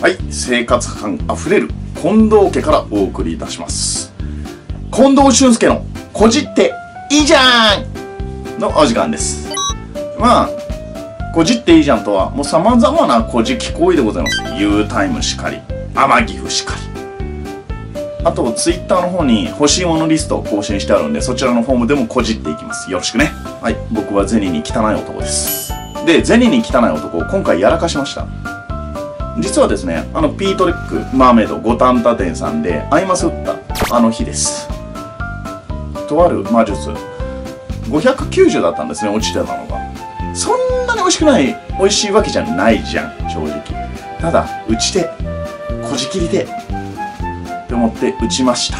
はい生活感あふれる近藤家からお送りいたします。近藤俊介の「こじっていいじゃん!」のお時間です。まあこじっていいじゃんとはもう様々なこじき行為でございます。U タイムしかり天岐阜しかり。あとツイッターの方に欲しいものリストを更新してあるんでそちらのフォームでもこじっていきます。よろしくね。はい僕は銭に汚い男です。で銭に汚い男を今回やらかしました。実はですねあのピートレックマーメイド五反田店さんでアイマス打ったあの日です。とある魔術。590だったんですね落ちてたのが。そんなに美味しくない美味しいわけじゃないじゃん正直。ただ打ち手こじきりでって思って打ちました。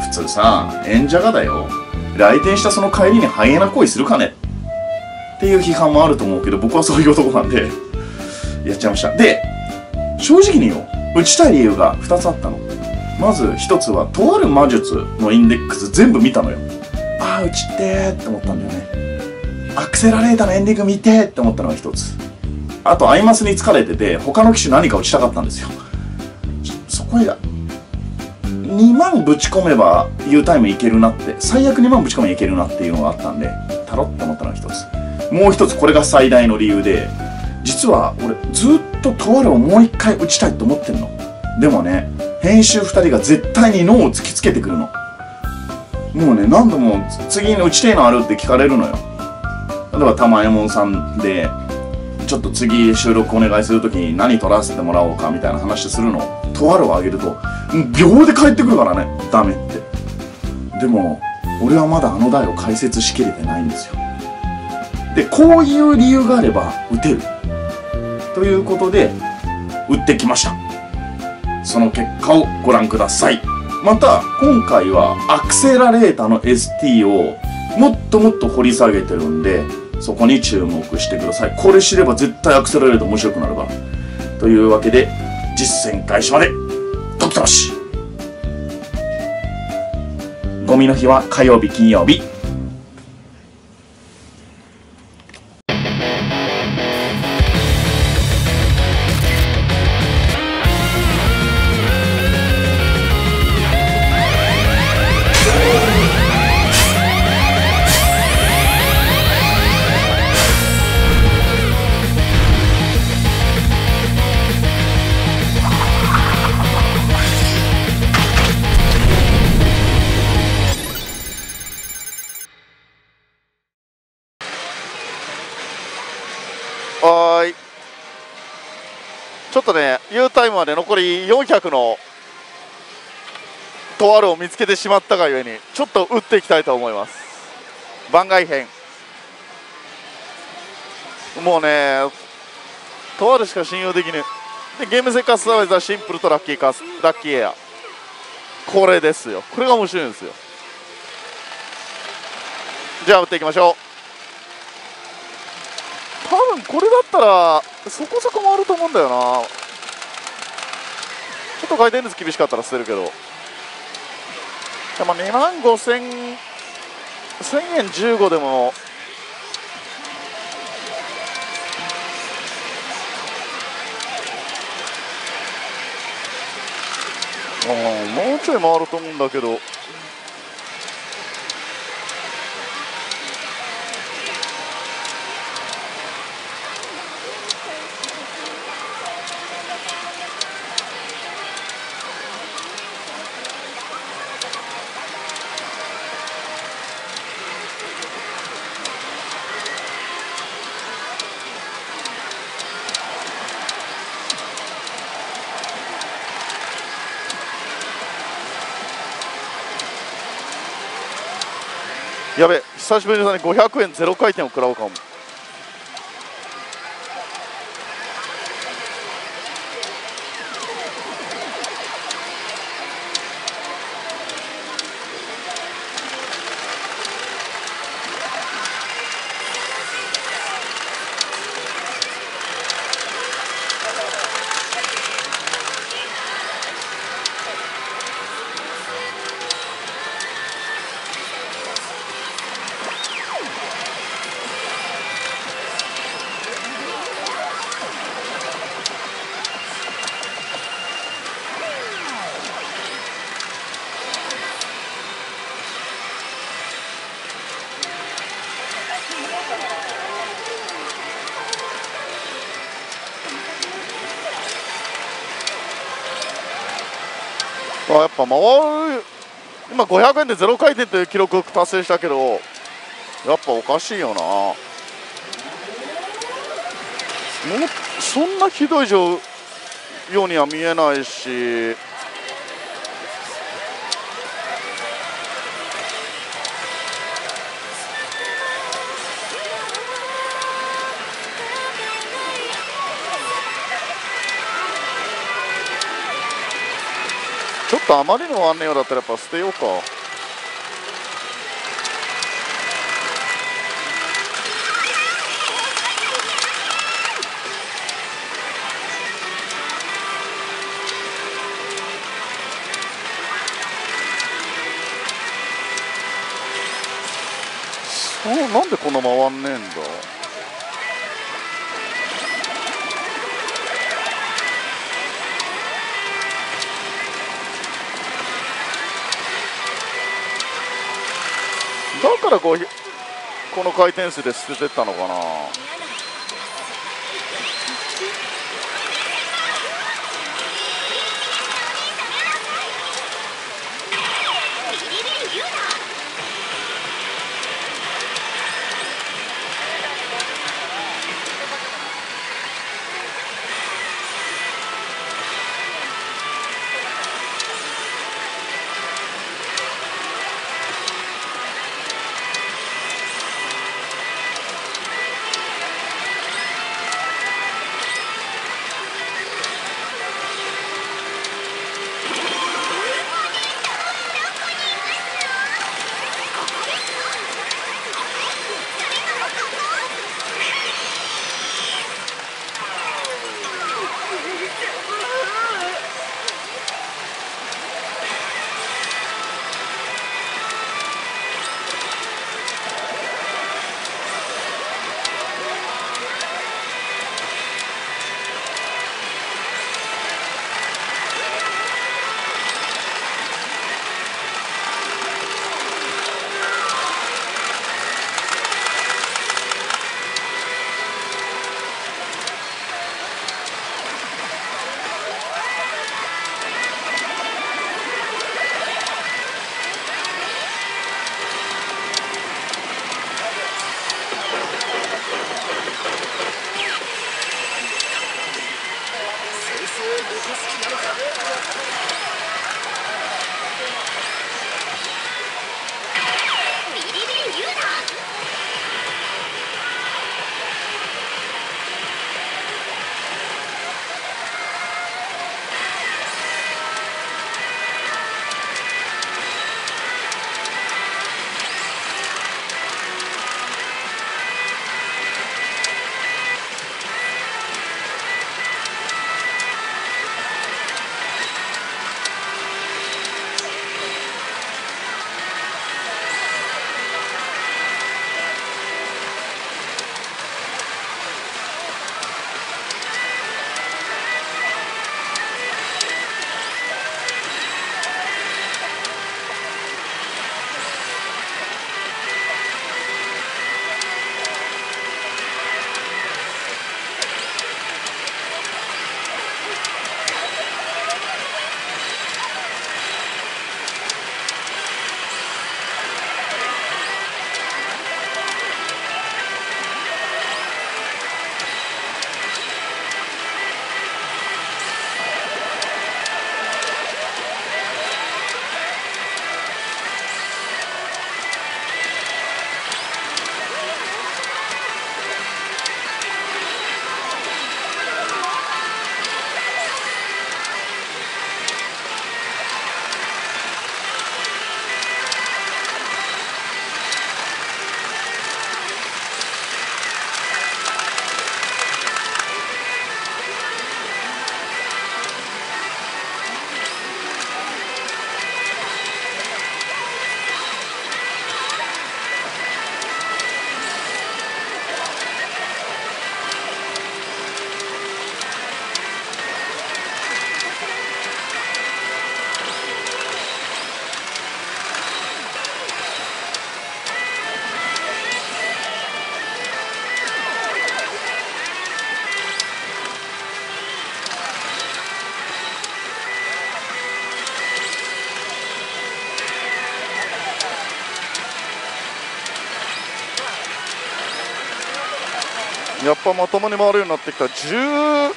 普通さ演者がだよ。来店したその帰りにハイエナ行為するかね。っていう批判もあると思うけど僕はそういう男なんで。やっちゃいました。で正直によ打ちたい理由が2つあったの。まず1つはとある魔術のインデックス全部見たのよ。ああ打ちてーって思ったんだよね。アクセラレーターのエンディング見てーって思ったのが1つ。あとアイマスに疲れてて他の機種何か打ちたかったんですよ。そこへ2万ぶち込めば U タイムいけるなって。最悪2万ぶち込めばいけるなっていうのがあったんでタロッと思ったのが1つ。もう1つこれが最大の理由で実は俺ずっととあるをもう一回打ちたいと思ってんの。でもね編集2人が絶対に脳を突きつけてくるの。もうね何度も次に打ちたいのあるって聞かれるのよ。例えば玉右衛門さんでちょっと次収録お願いするときに何撮らせてもらおうかみたいな話するの。とあるをあげると秒で帰ってくるからね。ダメって。でも俺はまだあの台を解説しきれてないんですよ。でこういう理由があれば打てる。ということで打ってきました。その結果をご覧ください。また今回はアクセラレータの ST をもっともっと掘り下げてるんでそこに注目してください。これ知れば絶対アクセラレータ面白くなるから。というわけで実践開始までドキドし。ゴミの日は火曜日金曜日。タイムまで残り400のとあるを見つけてしまったがゆえにちょっと打っていきたいと思います。番外編。もうねとあるしか信用できぬ。でゲーム性カスタマイザーシンプルとラッキーカスラッキーエア。これですよ。これが面白いんですよ。じゃあ打っていきましょう。多分これだったらそこそこ回ると思うんだよな。っと回転率厳しかったら捨てるけど。でも2万5000円15でももうちょい回ると思うんだけどやべ久しぶりに500円ゼロ回転を食らうかも。ぱ回る。今500円で0回転という記録を達成したけどやっぱおかしいよな。もそんなひどいようには見えないし。とあまりにも終わんねえようだったらやっぱ捨てようか。そうなんでこんな回んねえんだ？だからこうこの回転数で捨ててったのかな。やっぱまともに回るようになってきた。17、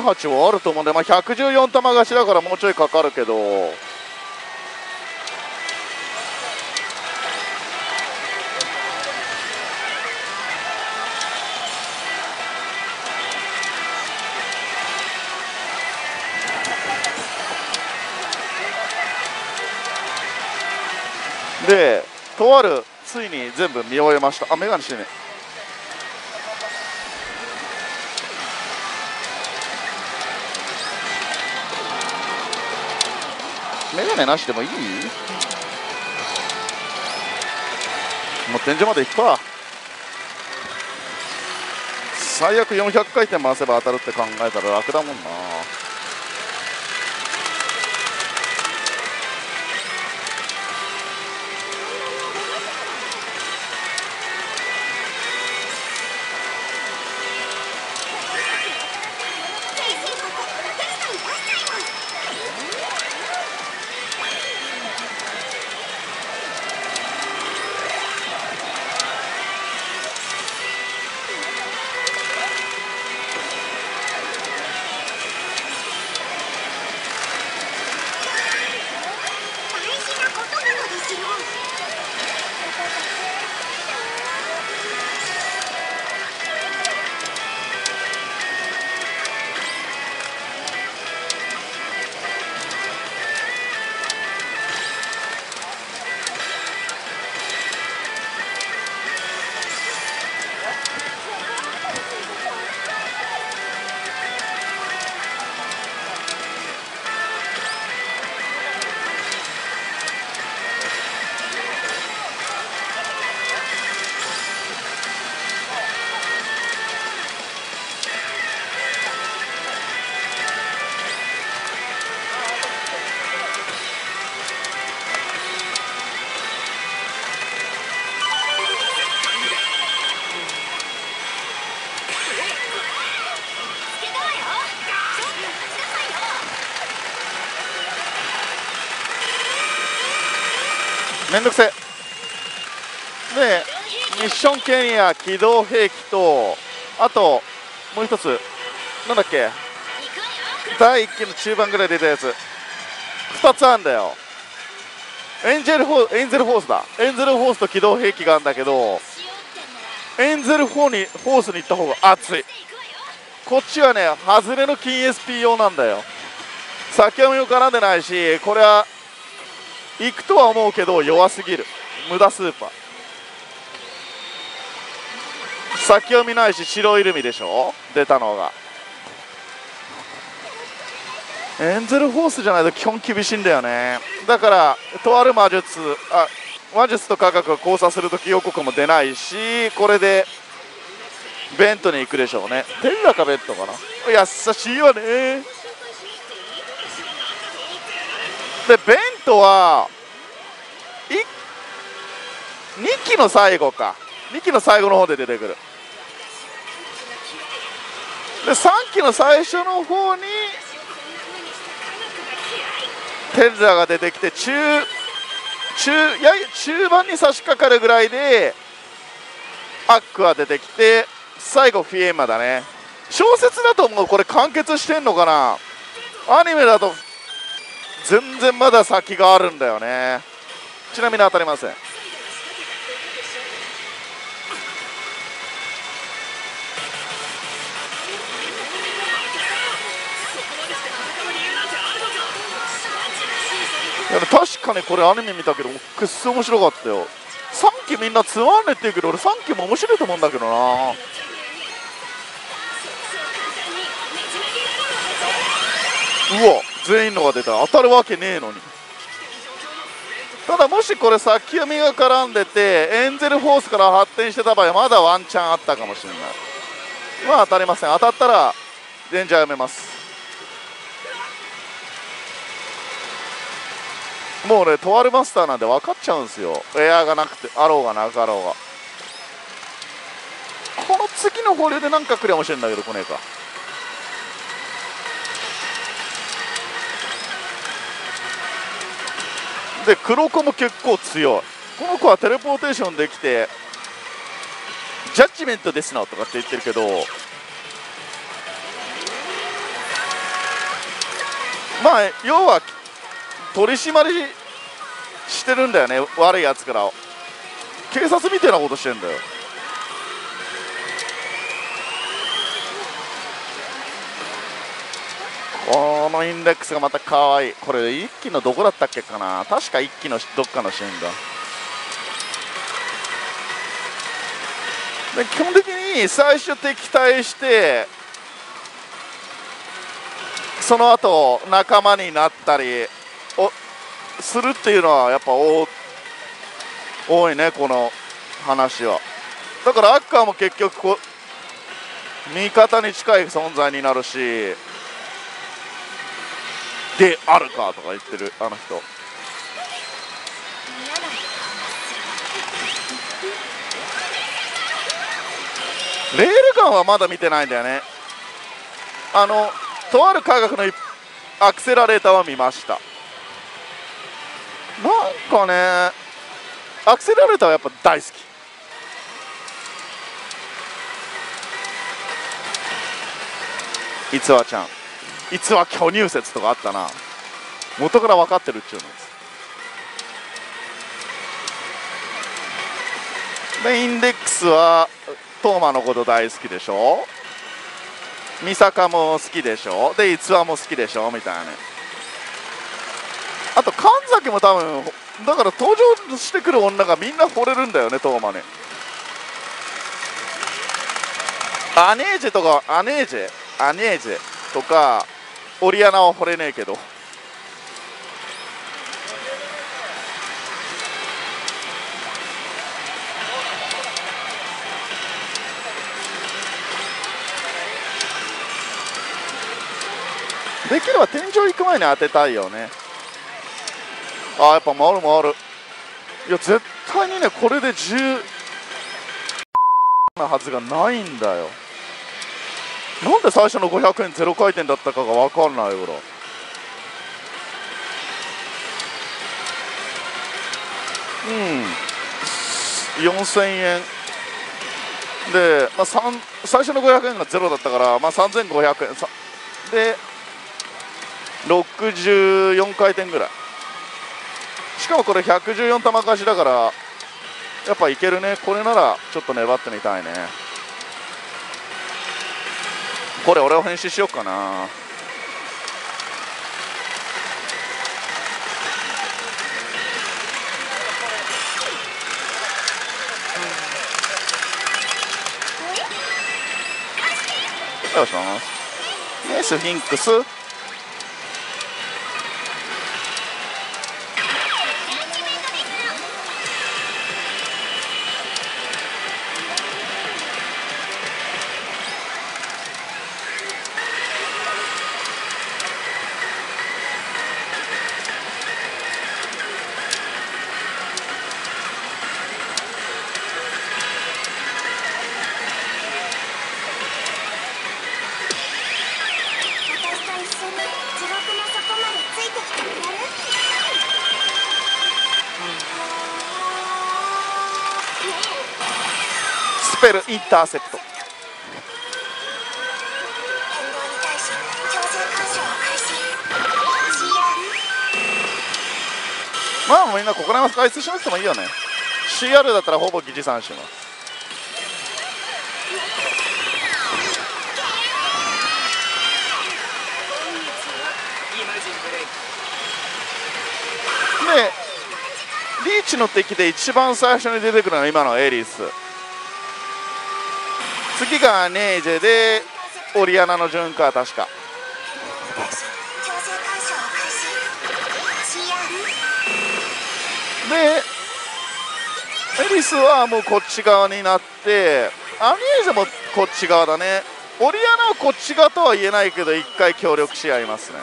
8はあると思うんで、まあ、114球貸しだからもうちょいかかるけど。でとあるついに全部見終えました。あメガネしてね。メガネなしでもいい？もう天井まで行くか。最悪400回転回せば当たるって考えたら楽だもんな。めんどくせでミッションケニア機動兵器とあともう一つなんだっけ第1期の中盤ぐらい出たやつ。2つあるんだよ。エンジェルフォーエンゼルフォースだ。エンゼルフォースと機動兵器があるんだけどエンゼルフォーにフォースに行った方が熱い。こっちはね外れの金 SP 用なんだよ。先読みも絡んでないしこれは行くとは思うけど弱すぎる。無駄スーパー。先読みないし白いルミでしょ？出たのが。エンゼルフォースじゃないと基本厳しいんだよね。だからとある魔術あ魔術と科学が交差するとき予告も出ないしこれでベントに行くでしょうね。テンラかベントかな。優しいわね。でベントは2期の最後か。2期の最後の方で出てくる。で3期の最初の方にテンラが出てきて中中やや中盤に差し掛かるぐらいでアックは出てきて最後フィエンマだね。小説だともうこれ完結してんのかな？アニメだと全然まだ先があるんだよね。ちなみに当たりません。いや確かにこれアニメ見たけどくっそ面白かったよ。3期みんなつまんねって言うけど俺3期も面白いと思うんだけどな。うわ。全員のが出た。当たるわけねえのに。ただもしこれ先読みが絡んでてエンゼルフォースから発展してた場合まだワンチャンあったかもしれない。まあ当たりません。当たったらレンジャーやめます。もうねとあるマスターなんで分かっちゃうんですよ。エアーがなくてあろうがなかろうが。この次の保留でなんか来るかもしれんだけど来ねえか。で黒子も結構強い。この子はテレポーテーションできてジャッジメントですなとかって言ってるけどまあ要は取り締まりしてるんだよね。悪いやつから。警察みたいなことしてんだよ。このインデックスがまた可愛い。これ一気のどこだったっけかな。確か一気のどっかのシーンだ。で基本的に最初敵対してその後仲間になったりおするっていうのはやっぱ多多いねこの話は。だからアッカーも結局こ味方に近い存在になるしであるかとか言ってるあの人。レールガンはまだ見てないんだよね。あのとある科学のアクセラレーターは見ました。なんかねアクセラレーターはやっぱ大好き。逸話ちゃん。逸話巨乳説とかあったな。元から分かってるっちゅうのでインデックスはトーマのこと大好きでしょ？美坂も好きでしょ？で逸話も好きでしょ？みたいな。ねあと神崎も多分だから登場してくる女がみんな惚れるんだよねトーマね。アネージェとかアネージェアネージェとかオリアナは惚れねえけど。できれば天井行く前に当てたいよね。あやっぱ回る回る。いや絶対にねこれで10なはずがないんだよ。なんで最初の500円ゼロ回転だったかが分かんないぐら。うん。4000円。で、まあ、最初の500円がゼロだったから、まあ、3500円。さで64回転ぐらい。しかもこれ114玉貸しだからやっぱいけるね。これならちょっと粘ってみたいね。これ俺を編集しようかな。よします。ねスフィンクス。ペルインターセプト。まあみんなここら辺は外出しなくてもいいよね。CR だったらほぼ疑似三振は。でリーチの敵で一番最初に出てくるのは今のエリス。次がネージェでオリアナの順か確か。でエリスはもうこっち側になってアニエーゼもこっち側だね。オリアナはこっち側とは言えないけど一回協力し合いますね。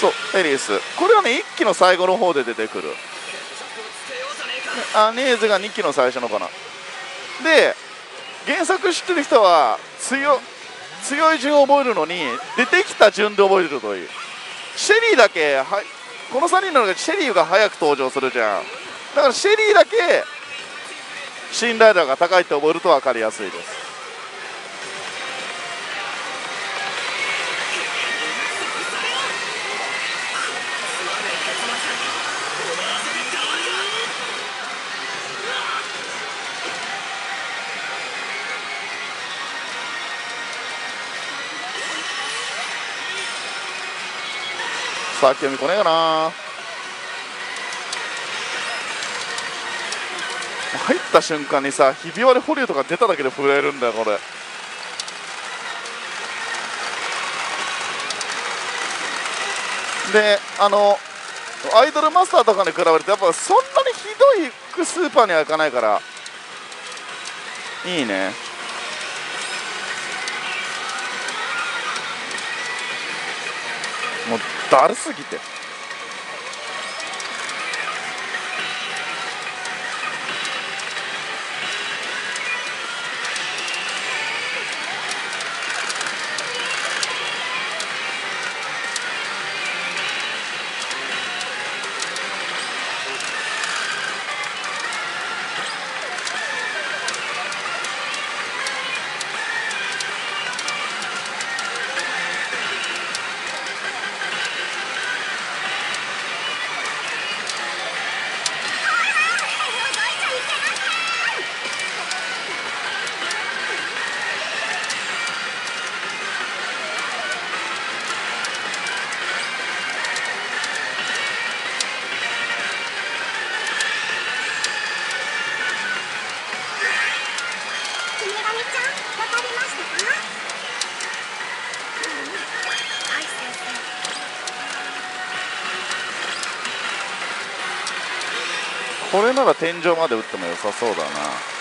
そうエリス。これはね1期の最後の方で出てくる。アニーゼが2期の最初のかな。で原作知ってる人は強強い順を覚えるのに出てきた順で覚えるという。シェリーだけはこの3人の中でシェリーが早く登場するじゃん。だからシェリーだけ信頼度が高いと思えると分かりやすいです。さあ清美来ねえかな。入った瞬間にさひび割れ保留とか出ただけで震えるんだよこれ。であのアイドルマスターとかに比べるとやっぱそんなにひどいスーパーには行かないから。いいねもうだるすぎて。なら天井まで打っても良さそうだな。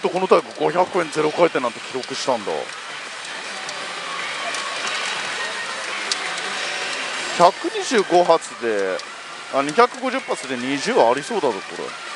なんで本当このタイプ500円ゼロ回転なんて記録したんだ？125発であ250発で20ありそうだぞこれ。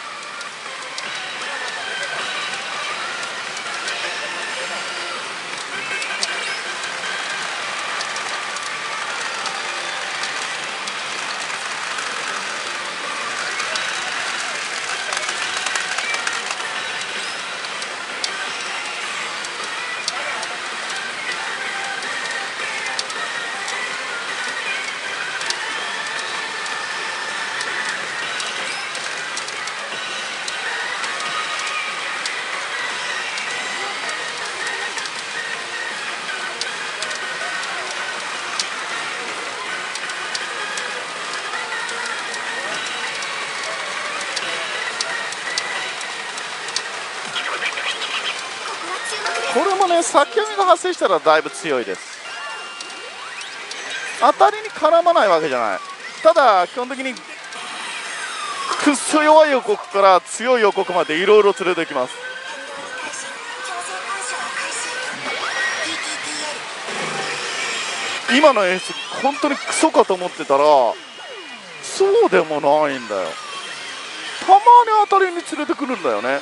の先読みが発生したらだいぶ強いです。当たりに絡まないわけじゃない。ただ基本的にくっそ弱い予告から強い予告までいろいろ連れてきます。今の演出本当にクソかと思ってたらそうでもないんだよ。たまに当たりに連れてくるんだよね。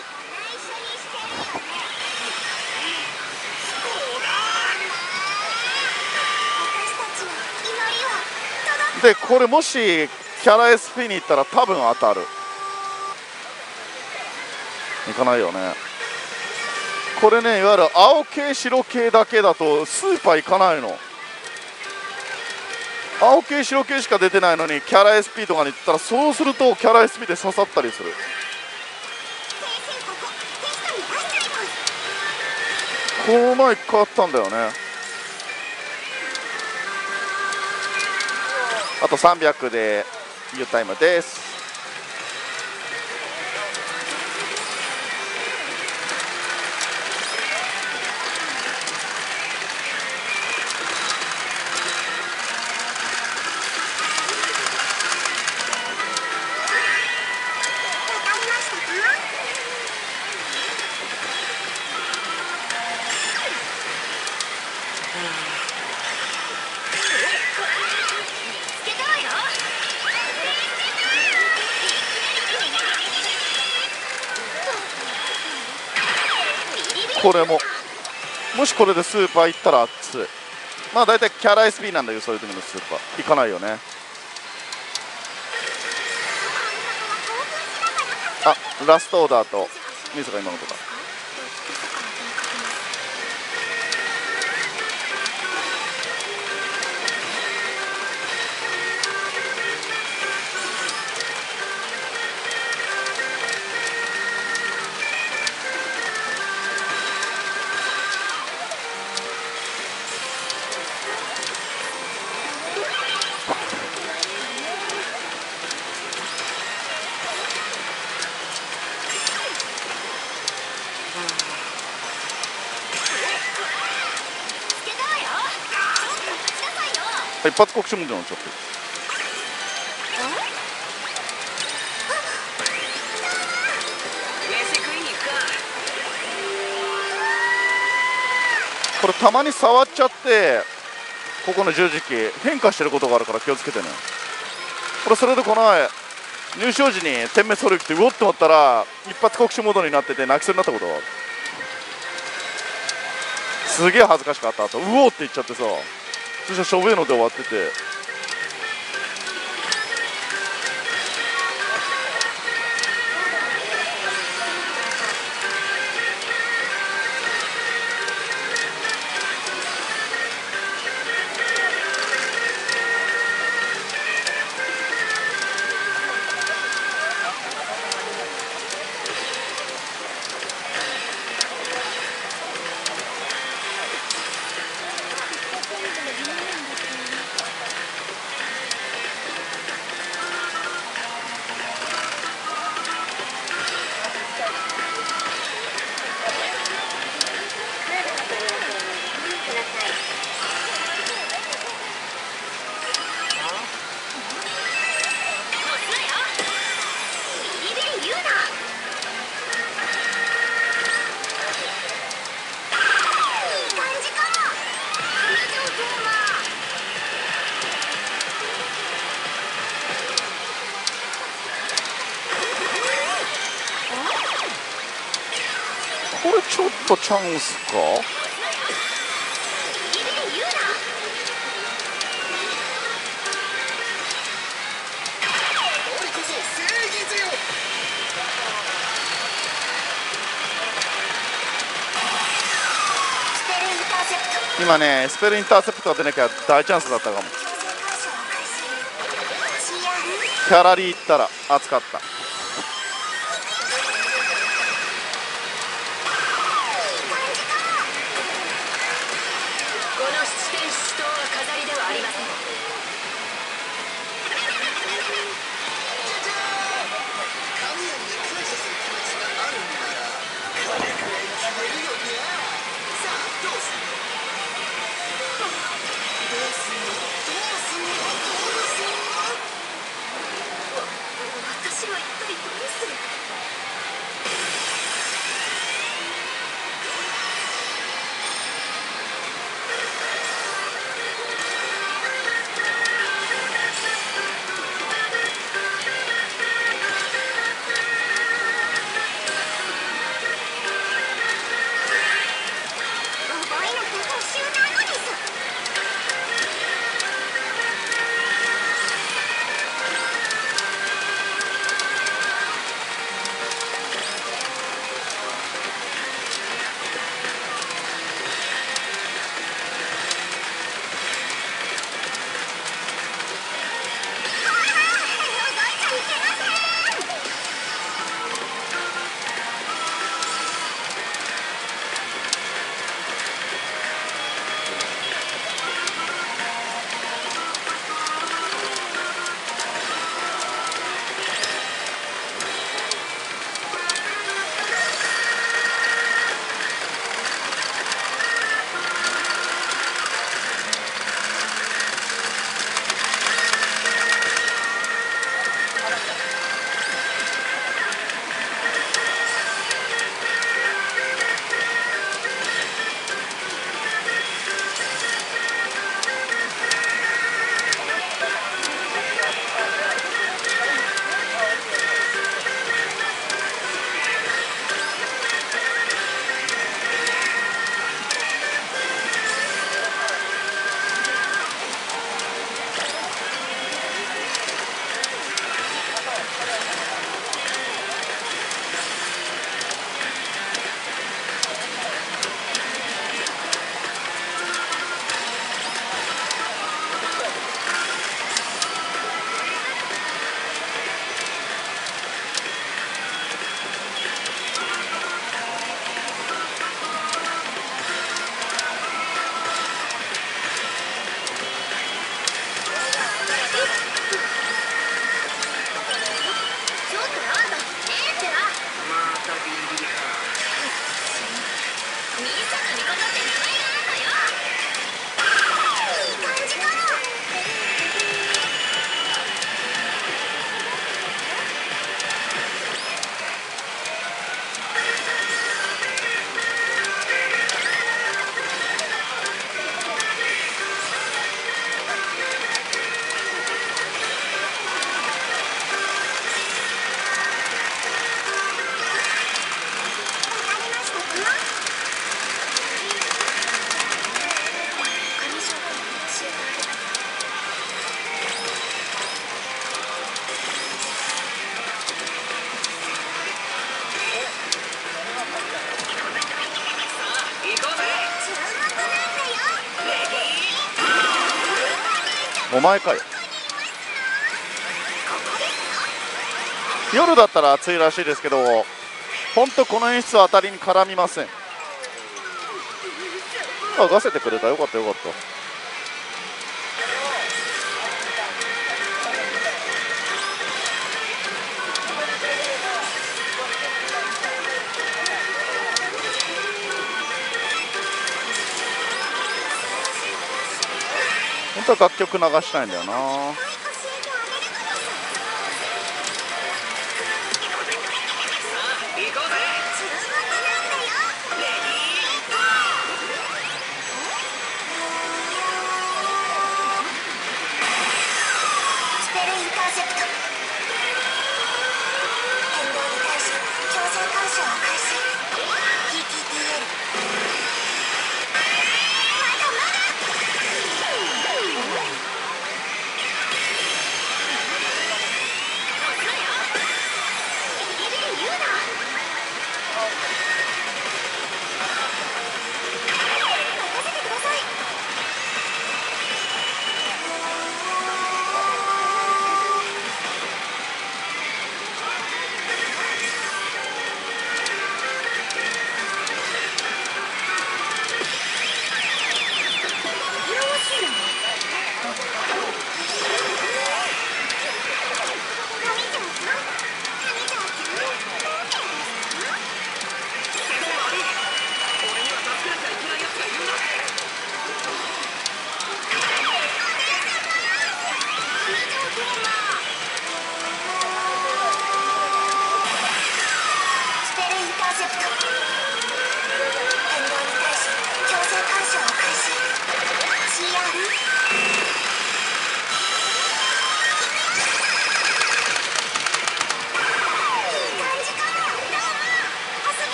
でこれもしキャラ SP に行ったら多分当たる。いかないよね。これねいわゆる青系白系だけだとスーパー行かないの。青系白系しか出てないのにキャラ SP とかに行ったらそうするとキャラ SP で刺さったりする。この前一回あったんだよね。あと300で U タイムです。これも。もしこれでスーパー行ったら熱い。まあ大体キャラ SP なんだけどそういう時のスーパー。行かないよね。あラストオーダーとミスが今のとか一発告知もんじゃんちょっとこれたまに触っちゃってここの十字キー変化してることがあるから気をつけてねこれそれでこの前入賞時に点滅それ来てうおって思ったら一発告知モードになってて泣きそうになったことがあるすげえ恥ずかしかった後うおって言っちゃってさそしたらしょべえので終わってて。とチャンスか？今ねスペルインターセプトが出なきゃ大チャンスだったかも。キャラリー行ったら熱かった。前かよ夜だったら暑いらしいですけど本当この演出は当たりに絡みません。あ、出せてくれたよかったよかった。本当は楽曲流したいんだよな。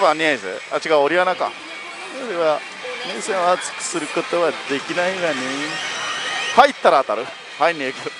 多分アニエーズあ違うオリアナかそれは目線を熱くすることはできないがね入ったら当たる入んねえけど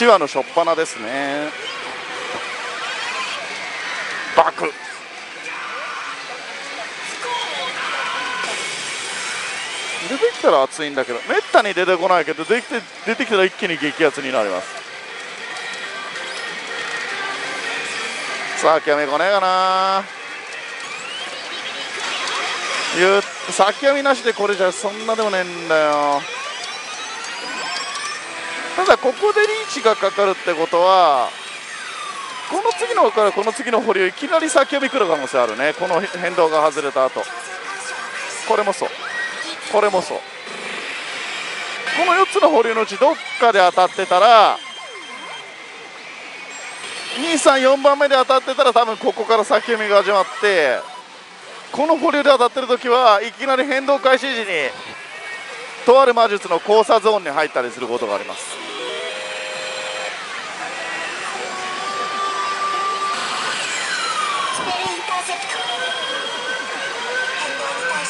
だ1話の初っ端ですね。バク。出てきたら熱いんだけどめったに出てこないけど出てきて出てきたら一気に激アツになります。さあ極め来ねえかな。言う先読みなしでこれじゃそんなでもねえんだよ。ただここでリーチがかかるってことはこの次のからこの次の保留いきなり先読み来る可能性あるね。この変動が外れた後。これもそう。これもそう。この4つの保留のうちどっかで当たってたら234番目で当たってたら多分ここから先読みが始まってこの保留で当たってる時はいきなり変動開始時にとある魔術の交差ゾーンに入ったりすることがありますスペルインターセプト変動に対し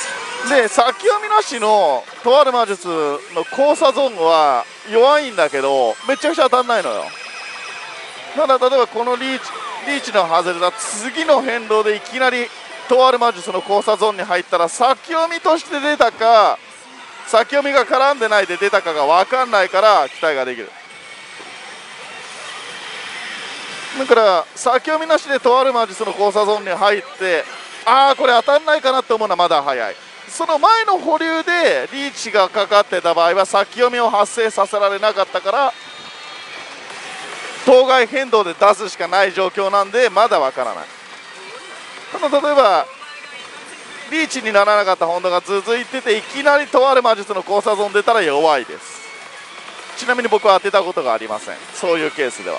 で先読みなしのとある魔術の交差ゾーンは弱いんだけどめちゃくちゃ当たんないのよ。ただ例えばこのリーチリーチの外れた次の変動でいきなりとある魔術の交差ゾーンに入ったら先読みとして出たか先読みが絡んでないで出たかが分かんないから期待ができる。だから先読みなしでとある魔術の交差ゾーンに入ってああこれ当たんないかなって思うのはまだ早い。その前の保留でリーチがかかってた場合は先読みを発生させられなかったから当該変動で出すしかない状況なんでまだわからない。ただ例えばリーチにならなかった本田が続いてていきなりとある魔術の交差ゾーン出たら弱いです。ちなみに僕は当てたことがありません。そういうケースでは。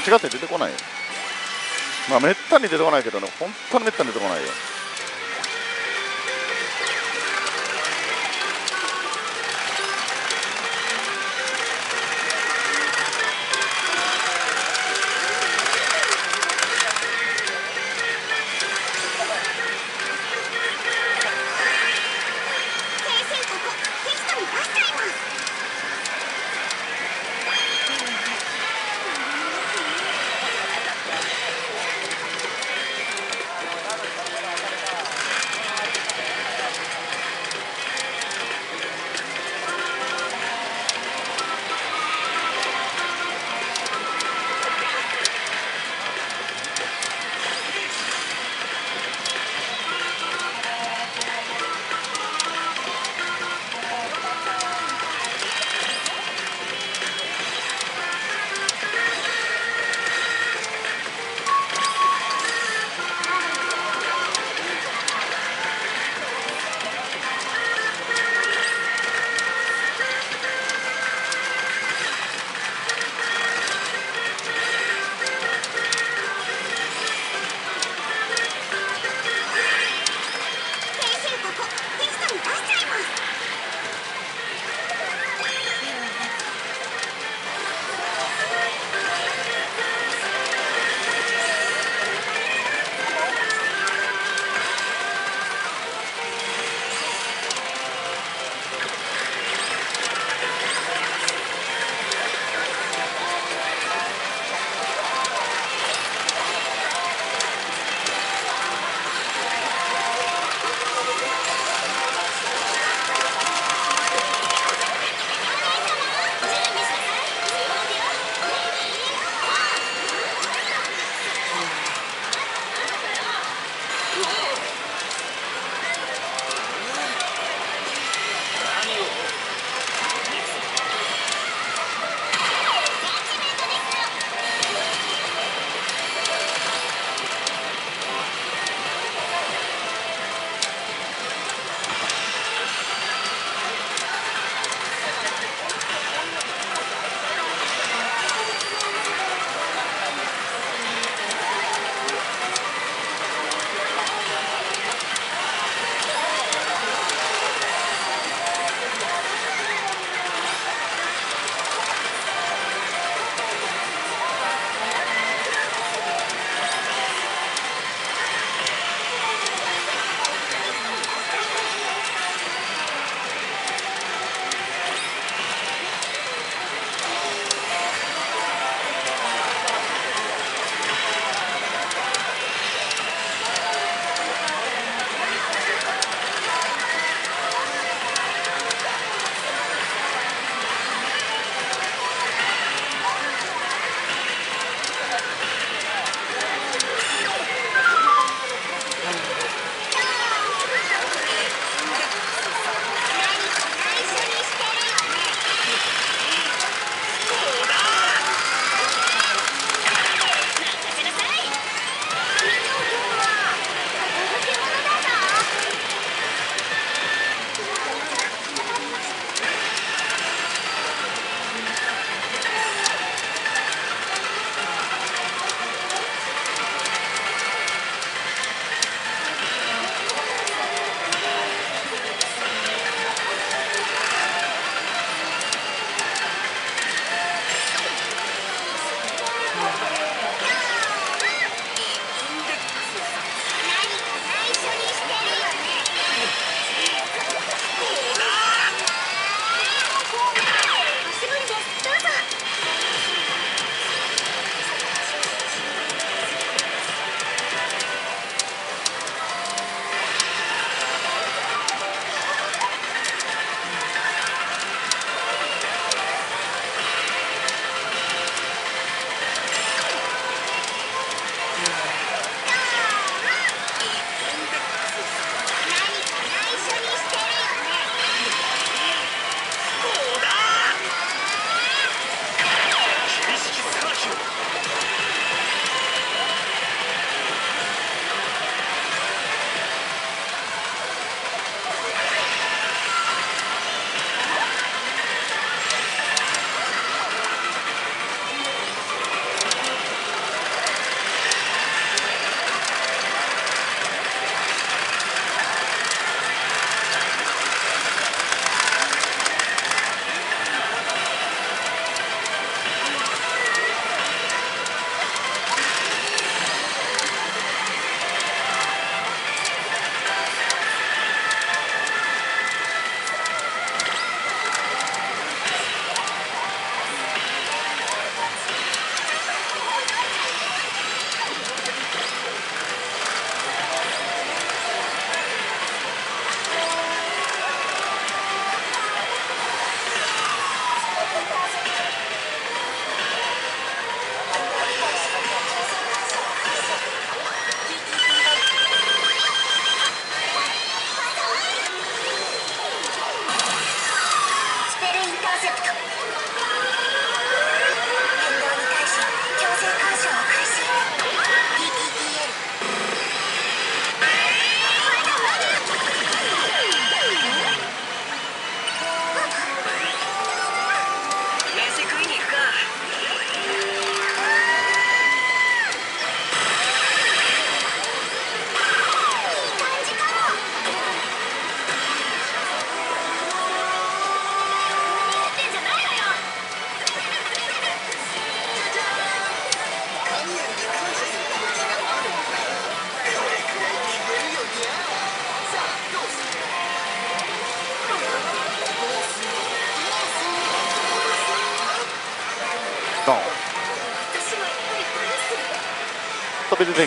間違って出てこないよ。まあめったに出てこないけどね本当にめったに出てこないよ。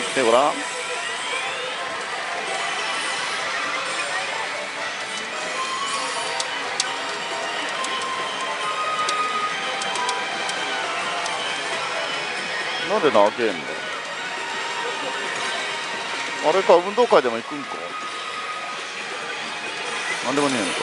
てきてごらんなんで長えんだあれか運動会でも行くんかなんでもねえの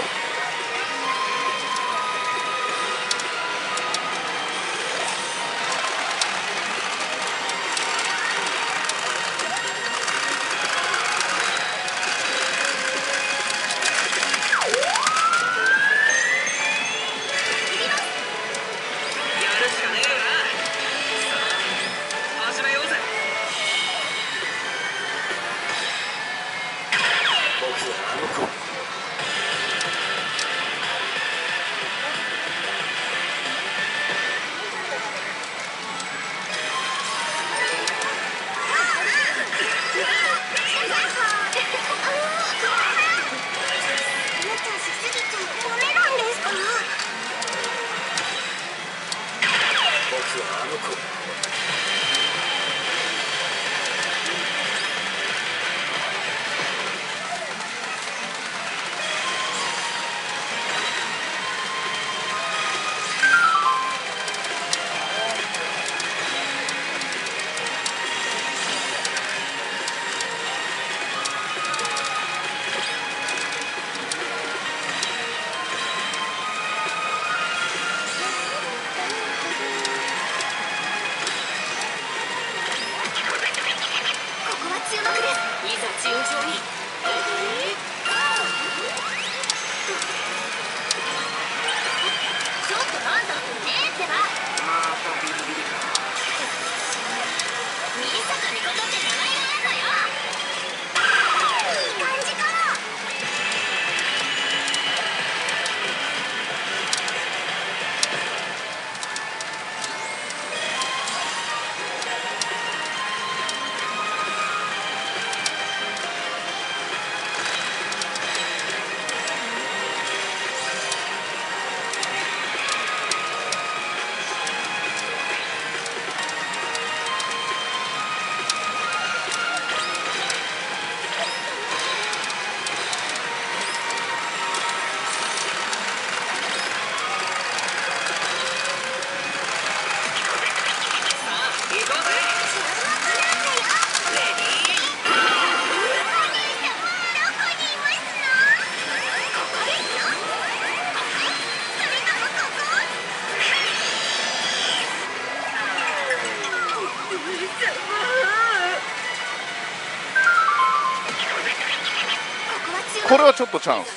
ちょっとチャンス。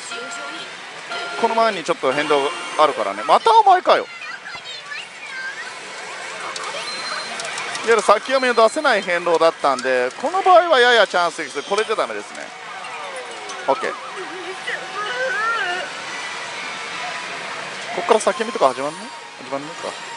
この前にちょっと変動あるからね。またお前かよ。いわゆる先読みを出せない変動だったんでこの場合はややチャンスです。これじゃダメですね。OK こっから先読みとか始まんの始まんのか。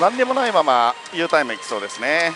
何でもないまま U タイムいきそうですね。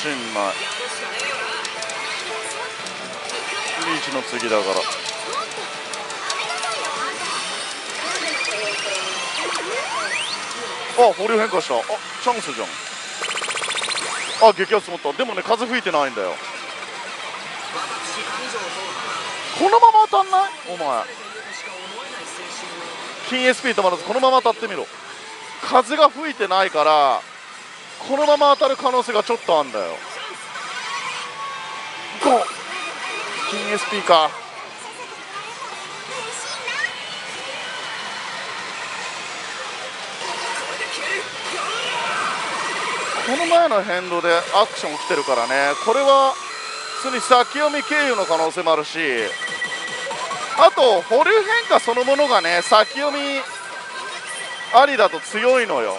スかもしんないリーチの次だから。あ保留変化した。あチャンスじゃん。あ激アツ持った。でもね風吹いてないんだよ。このまま当たんない？お前。しか思えない青春を金 SP 止まらずこのまま当たってみろ。風が吹いてないから。このまま当たる可能性がちょっとあんだよ。行こう金 SP かこの前の変動でアクション来てるからね。これは普通に先読み経由の可能性もあるし。あと保留変化そのものがね先読みありだと強いのよ。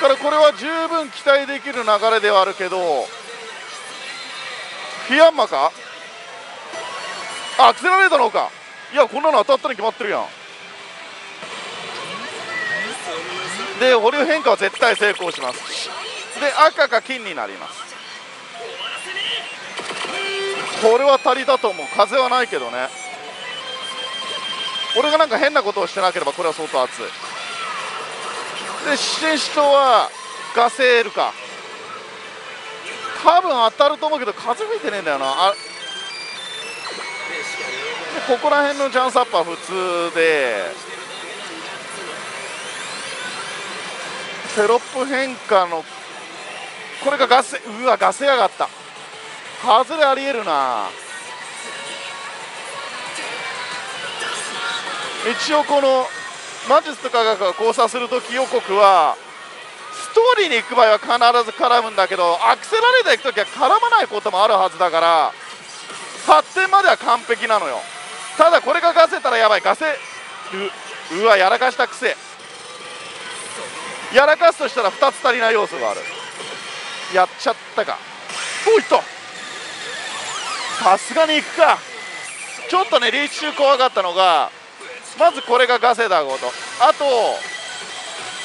からこれは十分期待できる流れではあるけどフィアンマか？あアクセラレーターの方か。いやこんなの当たったに決まってるやん。で保留変化は絶対成功します。で赤か金になります。これは足りたと思う。風はないけどね。俺がなんか変なことをしてなければこれは相当熱い。でシシトはガセールか。多分当たると思うけど風吹いてねえんだよな。あここら辺のジャンスアップは普通でテロップ変化のこれがガセうわガセやがった。外れありえるな。一応この魔術と科学が交差するとき予告はストーリーに行く場合は必ず絡むんだけどアクセラレーター行くときは絡まないこともあるはずだから発展までは完璧なのよ。ただこれがガセたらやばい。ガセううわやらかしたくせやらかすとしたら2つ足りない要素がある。やっちゃったか。おいっと。さすがに行くか。ちょっとねリーチ中怖かったのがまずこれがガセだごと。あと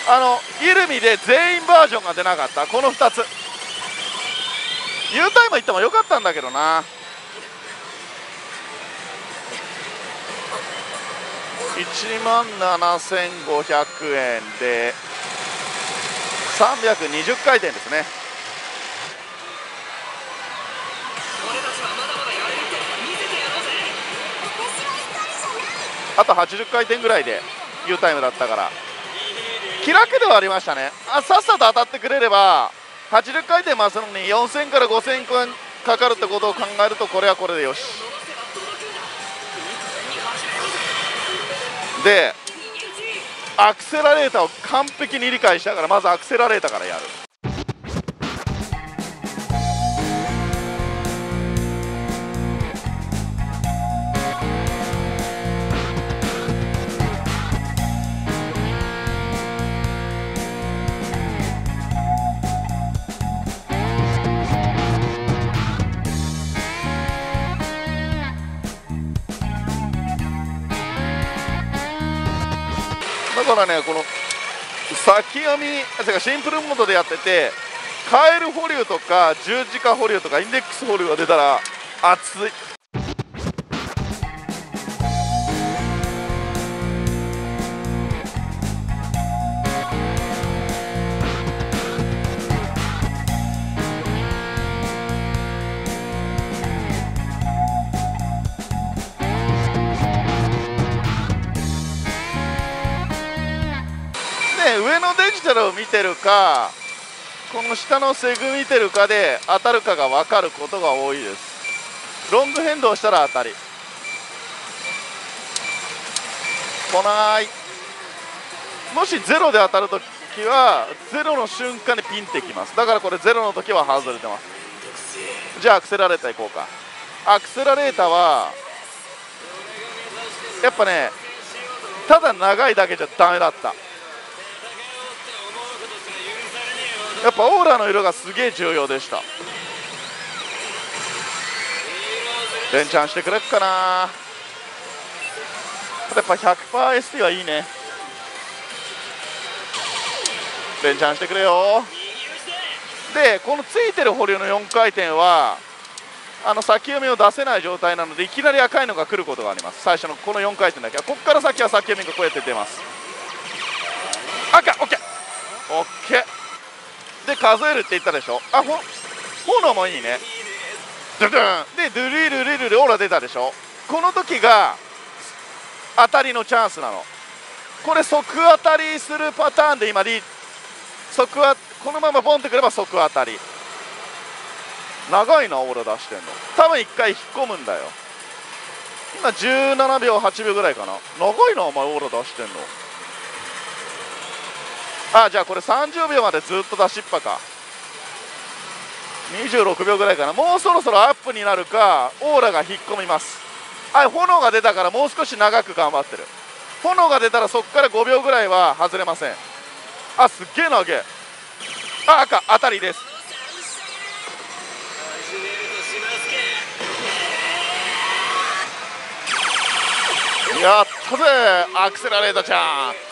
あのイルミで全員バージョンが出なかった。この2つ。U タイム行ってもよかったんだけどな。1万7500円で320回転ですね。あと80回転ぐらいで U タイムだったから。気楽ではありましたね。あさっさと当たってくれれば80回転回すのに4000から5000円かかるってことを考えるとこれはこれでよし。でアクセラレーターを完璧に理解したからまずアクセラレーターからやる。だからねこの先編みあ違うシンプルモードでやっててカエル保留とか十字架保留とかインデックス保留が出たら熱い。ルを見てるかこの下のセグ見てるかで当たるかが分かることが多いです。ロング変動したら当たり。来ない。もしゼロで当たるときはゼロの瞬間にピンってきます。だからこれゼロの時は外れてます。じゃあアクセラレーター行こうか。アクセラレーターはやっぱねただ長いだけじゃダメだった。やっぱオーラの色がすげえ重要でした。連チャンしてくれっかな。やっぱ 100%ST はいいね。連チャンしてくれよ。でこのついてる保留の4回転はあの先読みを出せない状態なのでいきなり赤いのが来ることがあります。最初のこの4回転だけは。ここから先は先読みがこうやって出ます。赤 OKOK で数えるって言ったでしょ？あほ炎もいいね。ドゥドゥン。でドゥルルルルルオーラ出たでしょ？この時が当たりのチャンスなの。これ即当たりするパターンで今リ即あこのままポンってくれば即当たり。長いなオーラ出してんの。多分1回引っ込むんだよ。今17秒8秒ぐらいかな。長いなお前オーラ出してんの。あじゃあこれ30秒までずっと出しっぱか。26秒ぐらいかな。もうそろそろアップになるかオーラが引っ込みます。あ炎が出たからもう少し長く頑張ってる。炎が出たらそこから5秒ぐらいは外れません。あすっげえ投げあ赤当たりです。やったぜアクセラレーターちゃん。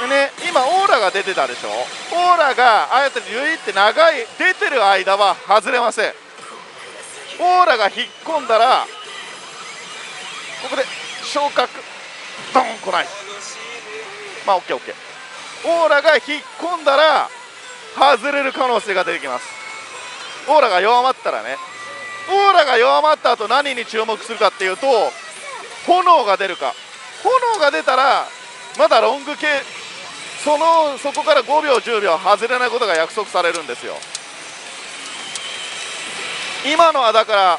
でね今オーラが出てたでしょ？オーラがああやってゆいって長い出てる間は外れません。オーラが引っ込んだらここで昇格。ドン来ない。まあ OKOK オー。ラが引っ込んだら外れる可能性が出てきます。オーラが弱まったらね。オーラが弱まった後何に注目するかっていうと炎が出るか。炎が出たらまだロング系そのそこから5秒10秒外れないことが約束されるんですよ。今のはだから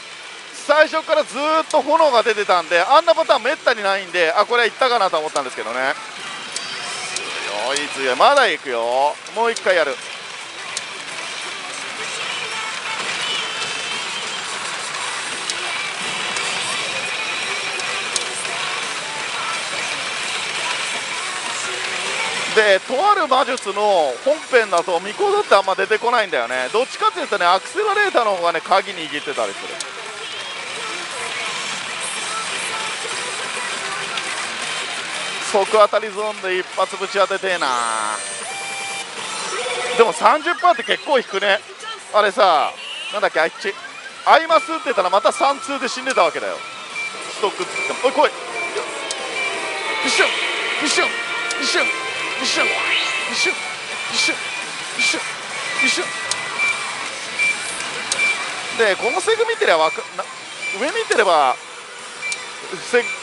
最初からずっと炎が出てたんであんなパターンめったにないんであこれは行ったかなと思ったんですけどね。強い強い。まだ行くよ。もう1回やる。でとある魔術の本編だとミコドってあんま出てこないんだよね。どっちかっていうとねアクセラレーターの方がね鍵握ってたりする。即当たりゾーンで一発ぶち当ててえな。でも30%って結構引くね。あれさなんだっけあいちアイマスって言ったらまた3通で死んでたわけだよ。ストックって言っても。おい来い。しょ。よいしょ。よいでこのセグ見てれば上見てれば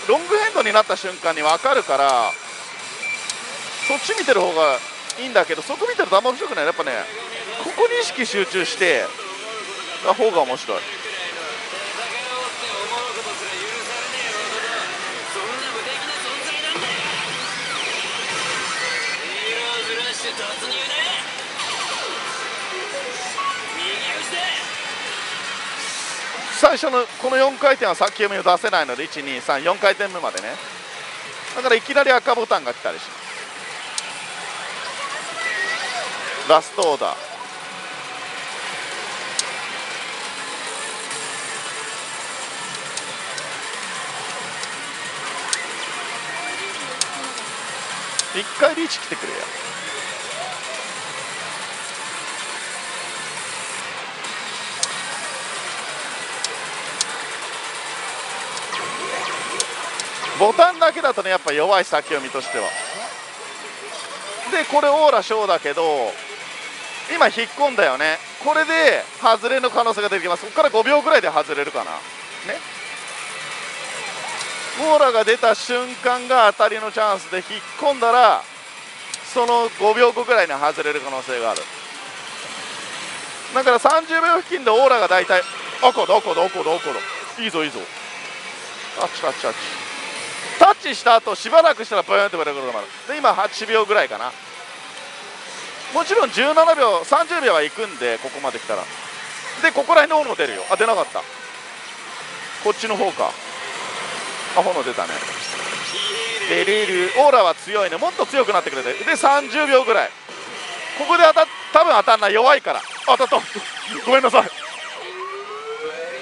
ロングヘンドになった瞬間に分かるからそっち見てる方がいいんだけどそこ見てるとあんま面白くない。やっぱねここに意識集中してた方が面白い。最初のこの4回転は先読みを出せないので1234回転目までね。だからいきなり赤ボタンが来たりします。ラストオーダー。一回リーチ来てくれやボタンだけだとねやっぱ弱い先読みとしては。でこれオーラショーだけど今引っ込んだよね。これで外れの可能性が出てきます。ここから5秒ぐらいで外れるかな。ね。オーラが出た瞬間が当たりのチャンスで引っ込んだらその5秒後ぐらいに外れる可能性がある。だから30秒付近でオーラが大体赤だ赤だ赤だ赤だ。いいぞいいぞ。あっちあっちあっち。タッチした後しばらくしたらブーンって割れることもあるで今8秒ぐらいかな。もちろん17秒30秒はいくんでここまで来たら。でここら辺の炎出るよ。あ出なかった。こっちの方か。あ炎出たね。出れるオーラは強いね。もっと強くなってくれてで30秒ぐらい。ここで当た多分当たんない。弱いから。当たった。ごめんなさい。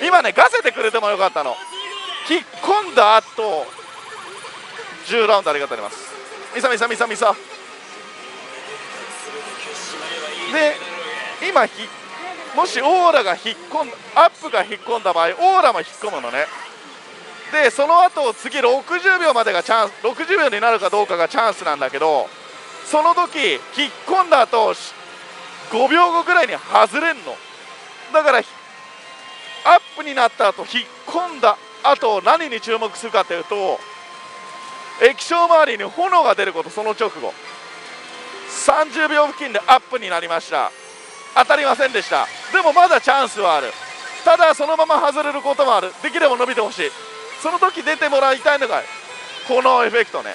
今ねガセてくれてもよかったの。引っ込んだ後10ラウンドありがとうございます。ミサミサミサミサ。で今ひもしオーラが引っ込んアップが引っ込んだ場合オーラも引っ込むのね。でその後次60秒までがチャンス60秒になるかどうかがチャンスなんだけどその時引っ込んだ後し5秒後ぐらいに外れんの。だからアップになった後引っ込んだ後何に注目するかというと液晶周りに炎が出ることその直後。30秒付近でアップになりました。当たりませんでした。でもまだチャンスはある。ただそのまま外れることもある。できれば伸びてほしい。その時出てもらいたいのがこのエフェクトね。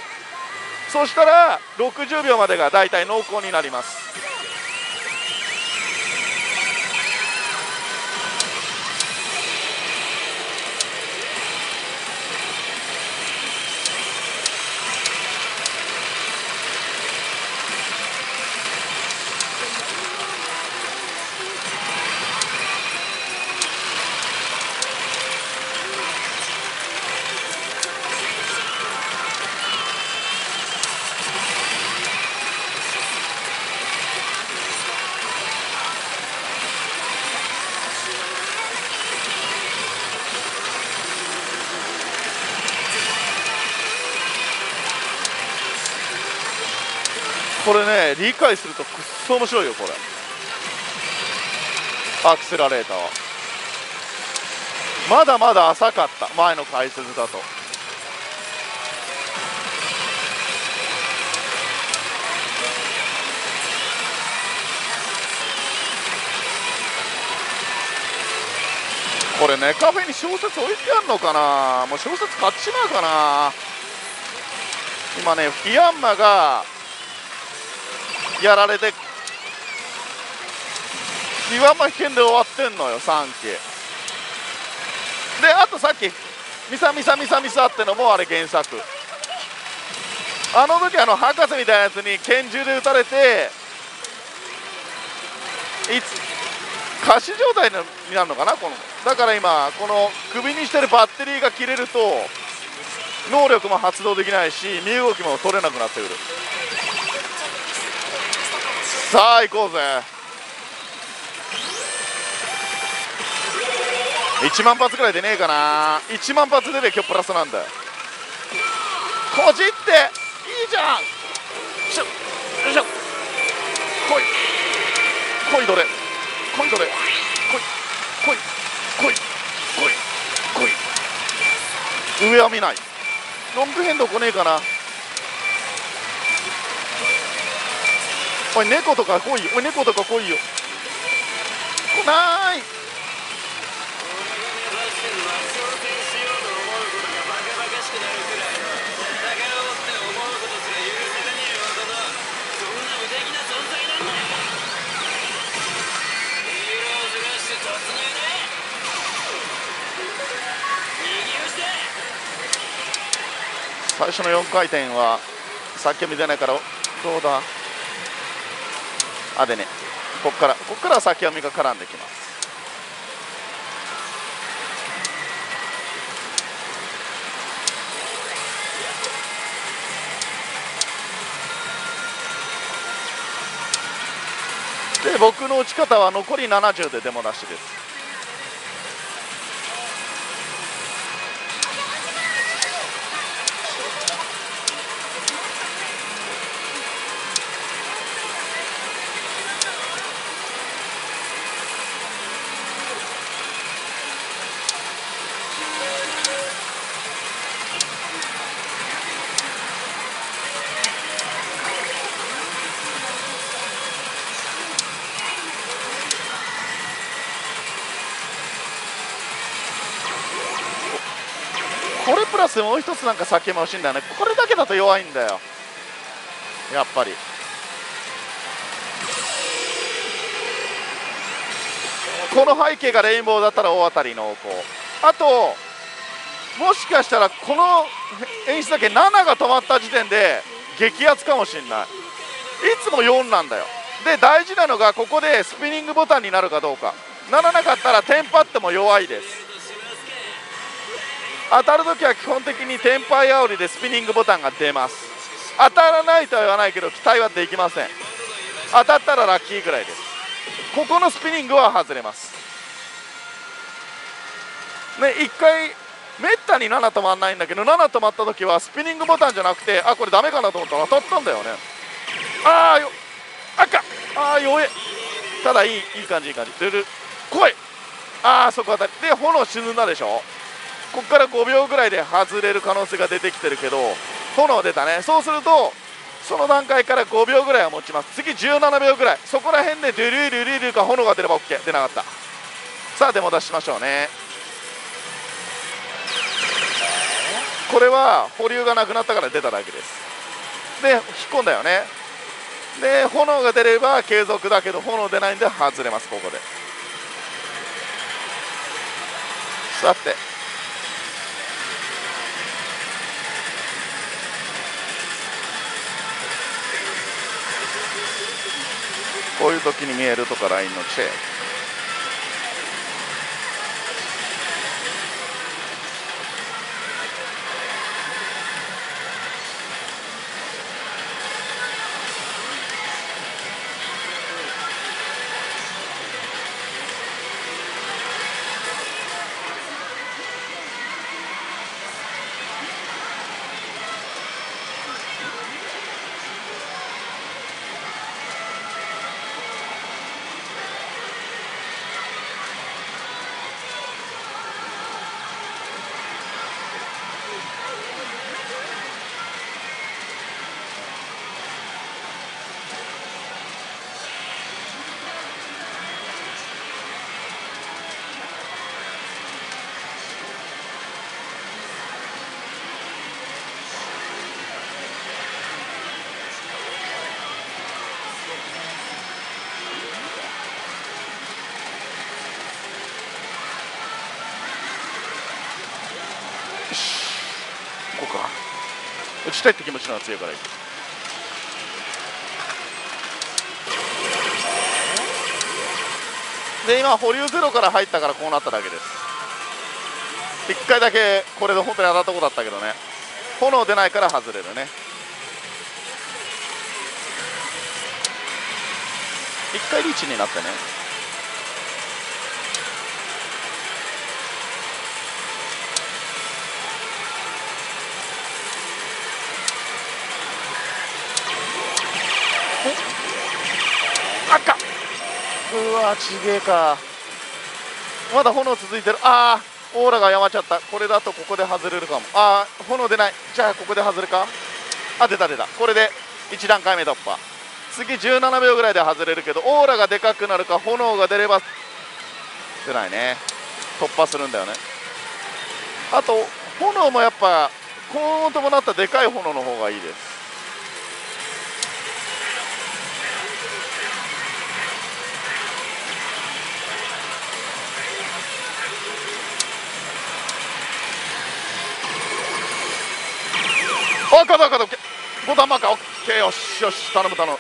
そしたら60秒までがだいたい濃厚になります。理解するとくっそ面白いよこれ。アクセラレーターは。まだまだ浅かった。前の解説だと。これねカフェに小説置いてあるのかな？もう小説買っちまうかな？今ねフィアンマがやられて。フィアンマ危険で終わってんのよ3期。であとさっきミサミサミサミサってのもあれ原作。あの時あの博士みたいなやつに拳銃で撃たれていつ仮死状態になるのかなこの。だから今この首にしてるバッテリーが切れると能力も発動できないし身動きも取れなくなってくる。さあ行こうぜ。1万発ぐらい出ねえかな。1万発出て今日プラスなんだこじっていいじゃん。よいしょよいしょ。来い。来いどれ。来いどれ。来い。来い。来い。来い。来い。上は見ない。ロングヘンド来ねえかな。おい猫とか来いよ。おい猫とか来いよ。来ない。最初の4回転はさっきは見てないからどうだ？あでねここからここから先読みが絡んできます。で僕の打ち方は残り70でデモ出しです。これプラスもう一つなんか先も欲しいんだよね。これだけだと弱いんだよ。やっぱり。この背景がレインボーだったら大当たり濃厚あともしかしたらこの演出だけ7が止まった時点で激アツかもしれない。いつも4なんだよ。で大事なのがここでスピニングボタンになるかどうか。ならなかったらテンパっても弱いです。当たるときは基本的にテンパイ煽りでスピニングボタンが出ます。当たらないとは言わないけど期待はできません。当たったらラッキーぐらいです。ここのスピニングは外れます。ね1回めったに7止まんないんだけど7止まった時はスピニングボタンじゃなくてあこれダメかなと思ったら当たったんだよね。ああよ赤ああ弱え。ただいいいい感じいい感じ。ルル来い。ああそこ当たり。で炎沈んだでしょ。ここから5秒ぐらいで外れる可能性が出てきてるけど炎出たね。そうするとその段階から5秒ぐらいは持ちます。次17秒ぐらい。そこら辺でドゥルールルルルか炎が出れば OK 出なかった。さあデモ出しましょうね。これは保留がなくなったから出ただけです。で引っ込んだよね。で炎が出れば継続だけど炎出ないんで外れますここで。さて。こういう時に見えるとかラインのチェックのが強いからいい。で今保留ゼロから入ったからこうなっただけです。1回だけこれで本当に当たったことだったけどね。炎出ないから外れるね。1回リーチになってね赤うわちげえか。まだ炎続いてる。ああオーラがやまっちゃった。これだとここで外れるかも。ああ炎出ない。じゃあここで外れか。あ出た出た。これで1段階目突破。次17秒ぐらいで外れるけどオーラがでかくなるか炎が出れば出ないね。突破するんだよね。あと炎もやっぱ高温伴ったでかい炎の方がいいです。あ、肩肩ボタンマーカーオッケーよしよし頼む頼む。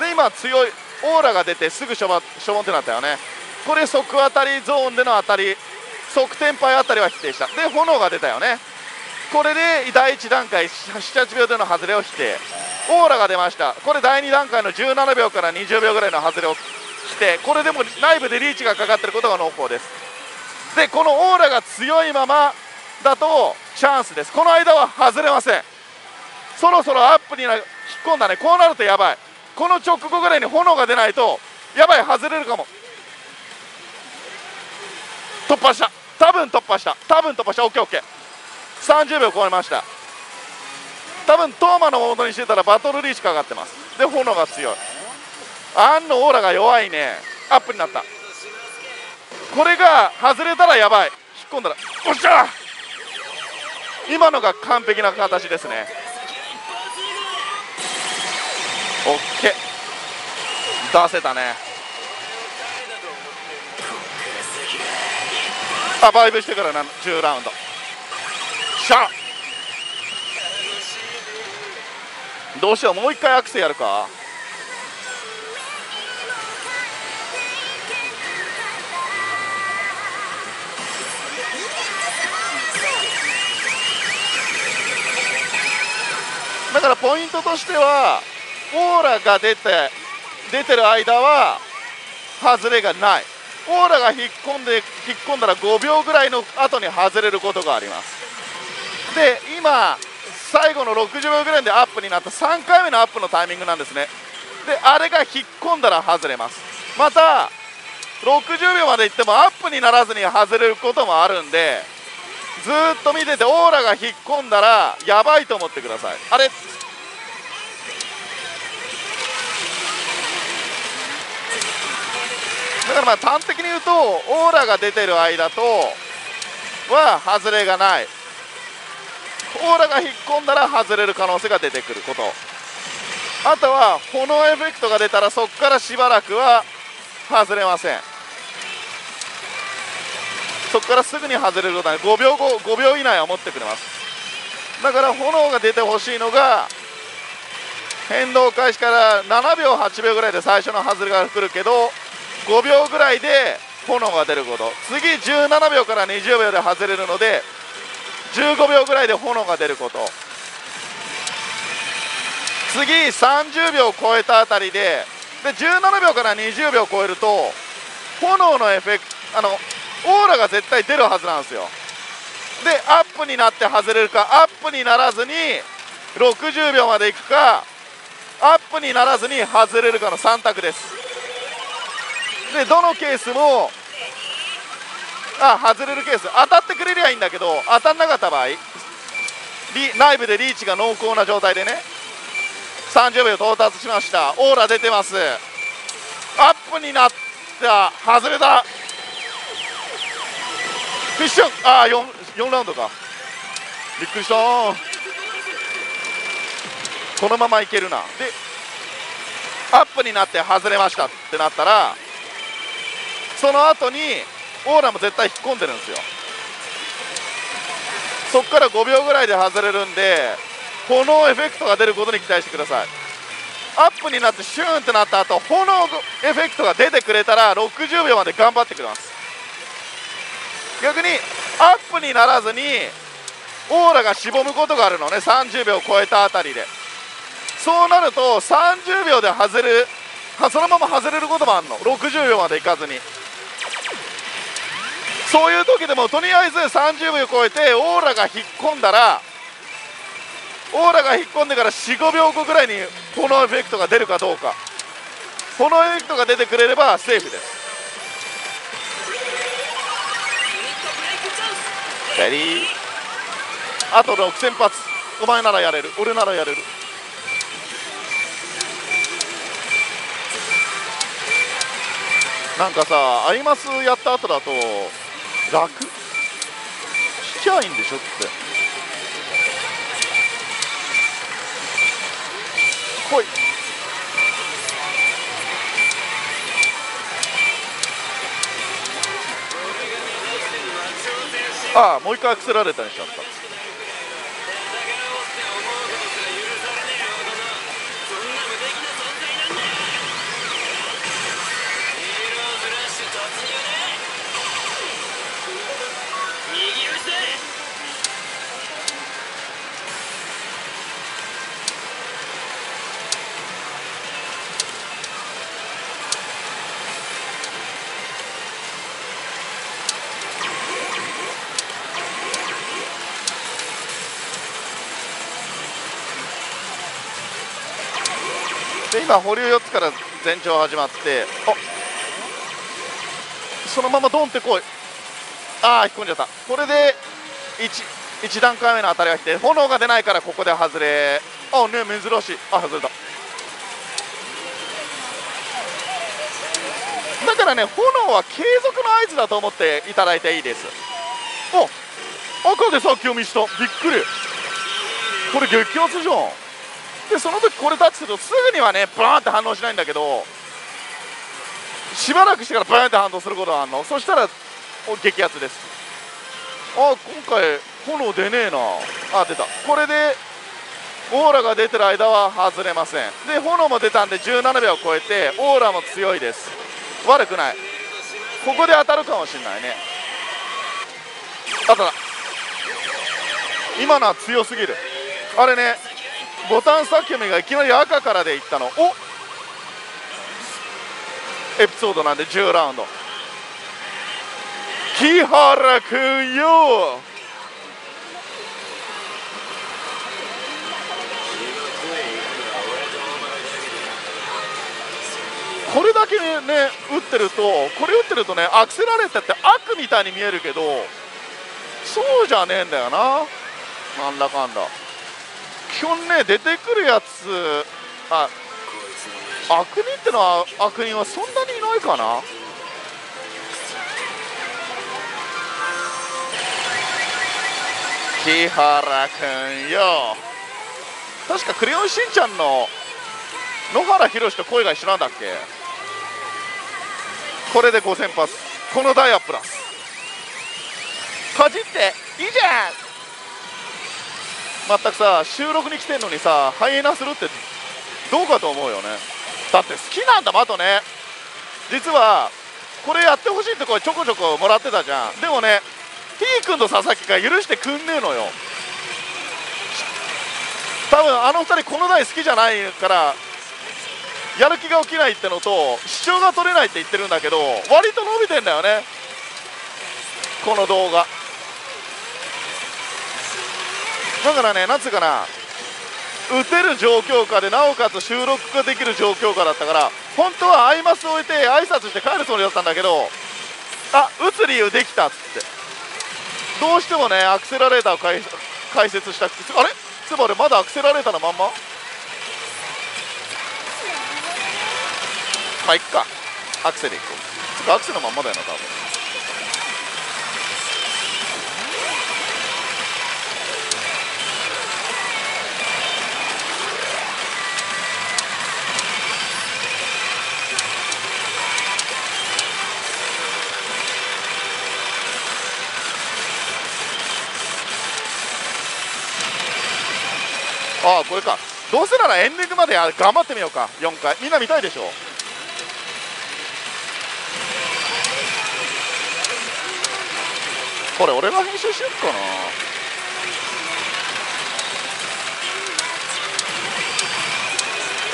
で今強いオーラが出てすぐしょぼしょぼんってなったよね。これ即当たりゾーンでの当たり即テンパイ当たりは否定した。で炎が出たよね。これで第1段階78秒での外れを否定。オーラが出ました。これ第2段階の17秒から20秒ぐらいの外れを否定これでも内部でリーチがかかっていることが濃厚です。でこのオーラが強いままだとチャンスです。この間は外れません。そろそろアップに引っ込んだね。こうなるとやばい。この直後ぐらいに炎が出ないとやばい外れるかも。突破した。多分突破した。多分突破した。OKOK30 秒超えました。多分トーマのモードにしてたらバトルリーチかかってます。で炎が強い。アンのオーラが弱いね。アップになった。これが外れたらやばい。引っ込んだらおっしゃ今のが完璧な形ですね。オッケー出せたね。あバイブしてからな10ラウンド。しゃどうしようもう一回アクセやるか。だからポイントとしてはオーラが出て出てる間は外れがない。オーラが引っ込んで引っ込んだら5秒ぐらいの後に外れることがあります。で今最後の60秒ぐらいでアップになった。3回目のアップのタイミングなんですね。であれが引っ込んだら外れます。また60秒までいってもアップにならずに外れることもあるんでずっと見ててオーラが引っ込んだらやばいと思ってください。あれだからまあ端的に言うとオーラが出てる間とは外れがない。オーラが引っ込んだら外れる可能性が出てくること。あとは炎エフェクトが出たらそこからしばらくは外れません。そこからすぐに外れることは5秒後5秒以内は持ってくれます。だから炎が出てほしいのが変動開始から7秒8秒ぐらいで最初の外れが来るけど5秒ぐらいで炎が出ること。次17秒から20秒で外れるので15秒ぐらいで炎が出ること。次30秒超えたあたりでで17秒から20秒超えると炎のエフェクトあのオーラが絶対出るはずなんですよ。でアップになって外れるかアップにならずに60秒までいくかアップにならずに外れるかの3択です。でどのケースもあ外れるケース。当たってくれりゃいいんだけど当たんなかった場合リ内部でリーチが濃厚な状態でね30秒到達しました。オーラ出てます。アップになった。外れた。フィッシュン。ああ 4, 4ラウンドか。びっくりした。このままいけるな。でアップになって外れましたってなったらその後にオーラも絶対引っ込んでるんですよ。そこから5秒ぐらいで外れるんで炎エフェクトが出ることに期待してください。アップになってシューンってなった後炎エフェクトが出てくれたら60秒まで頑張ってくれます。逆にアップにならずにオーラがしぼむことがあるのね。30秒超えたあたりで。そうなると30秒で外れるそのまま外れることもあるの。60秒までいかずに。そういう時でもとりあえず30秒超えてオーラが引っ込んだらオーラが引っ込んでから45秒後ぐらいに炎エフェクトが出るかどうか。炎エフェクトが出てくれればセーフです。キャリーあと6000発。お前ならやれる。俺ならやれる。なんかさアイマスやった後だと楽？しちゃいいんでしょって。来い。ああもう一回アクセラレーターにしちゃった。で今保留4つから全長始まってあそのままドンってこい。ああ引っ込んじゃった。これで 1, 1段階目の当たりが来て炎が出ないからここで外れ。あね珍しい。あ外れた。だからね炎は継続の合図だと思っていただいていいです。お赤でさっきを見したびっくり。これ激アツじゃんでその時これタッチするとすぐにはねバーンって反応しないんだけどしばらくしてからバーンって反応することがあるの。そしたらお激アツです。あ今回炎出ねえな。あ出た。これでオーラが出てる間は外れません。で炎も出たんで17秒超えてオーラも強いです。悪くない。ここで当たるかもしれないね。当たった今のは強すぎる。あれねボタン先読みがいきなり赤からでいったの。おエピソードなんで10ラウンド。木原くんよ。これだけね打ってるとこれ打ってるとねアクセラレーターって悪みたいに見えるけどそうじゃねえんだよな。なんだかんだ。基本ね出てくるやつ。あ悪人ってのは悪人はそんなにいないかな？木原くんよ。確かクレヨンしんちゃんの野原ひろしと声が一緒なんだっけ？これで5000発。このダイヤプラス。かじっていいじゃん！全くさ収録に来てんのにさハイエナするってどうかと思うよね。だって好きなんだもんあとね。実はこれやってほしいって声ちょこちょこもらってたじゃん。でもね T 君と佐々木が許してくんねえのよ。多分あの2人この台好きじゃないからやる気が起きないってのと視聴が取れないって言ってるんだけど割と伸びてんだよね。この動画。だからねなんつうかな打てる状況下でなおかつ収録ができる状況下だったから本当はアイマスを置いて挨拶して帰るつもりだったんだけどあ打つ理由できたっつって。どうしてもねアクセラレーターを解解説したくてあれ？つまりまだアクセラレーターのまんま？まあいっか。アクセルいこう。つかアクセのまんまだよな多分。ああこれか。どうせならエンディングまで頑張ってみようか。4回。みんな見たいでしょ？これ俺が編集しよっかな。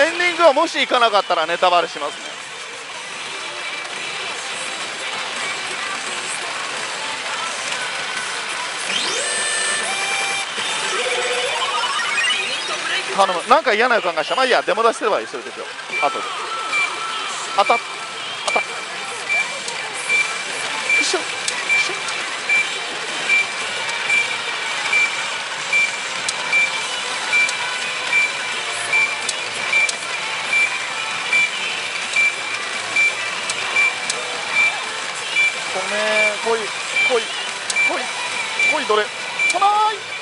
エンディングはもし行かなかったらネタバレしますね。頼む。なんか嫌な予感がした。まあいいや。デモ出しすればいい。そういう時は後で。当たっ当たっ。よいしょしょごめん。来い。来い。来い。来い。どれ。来ない。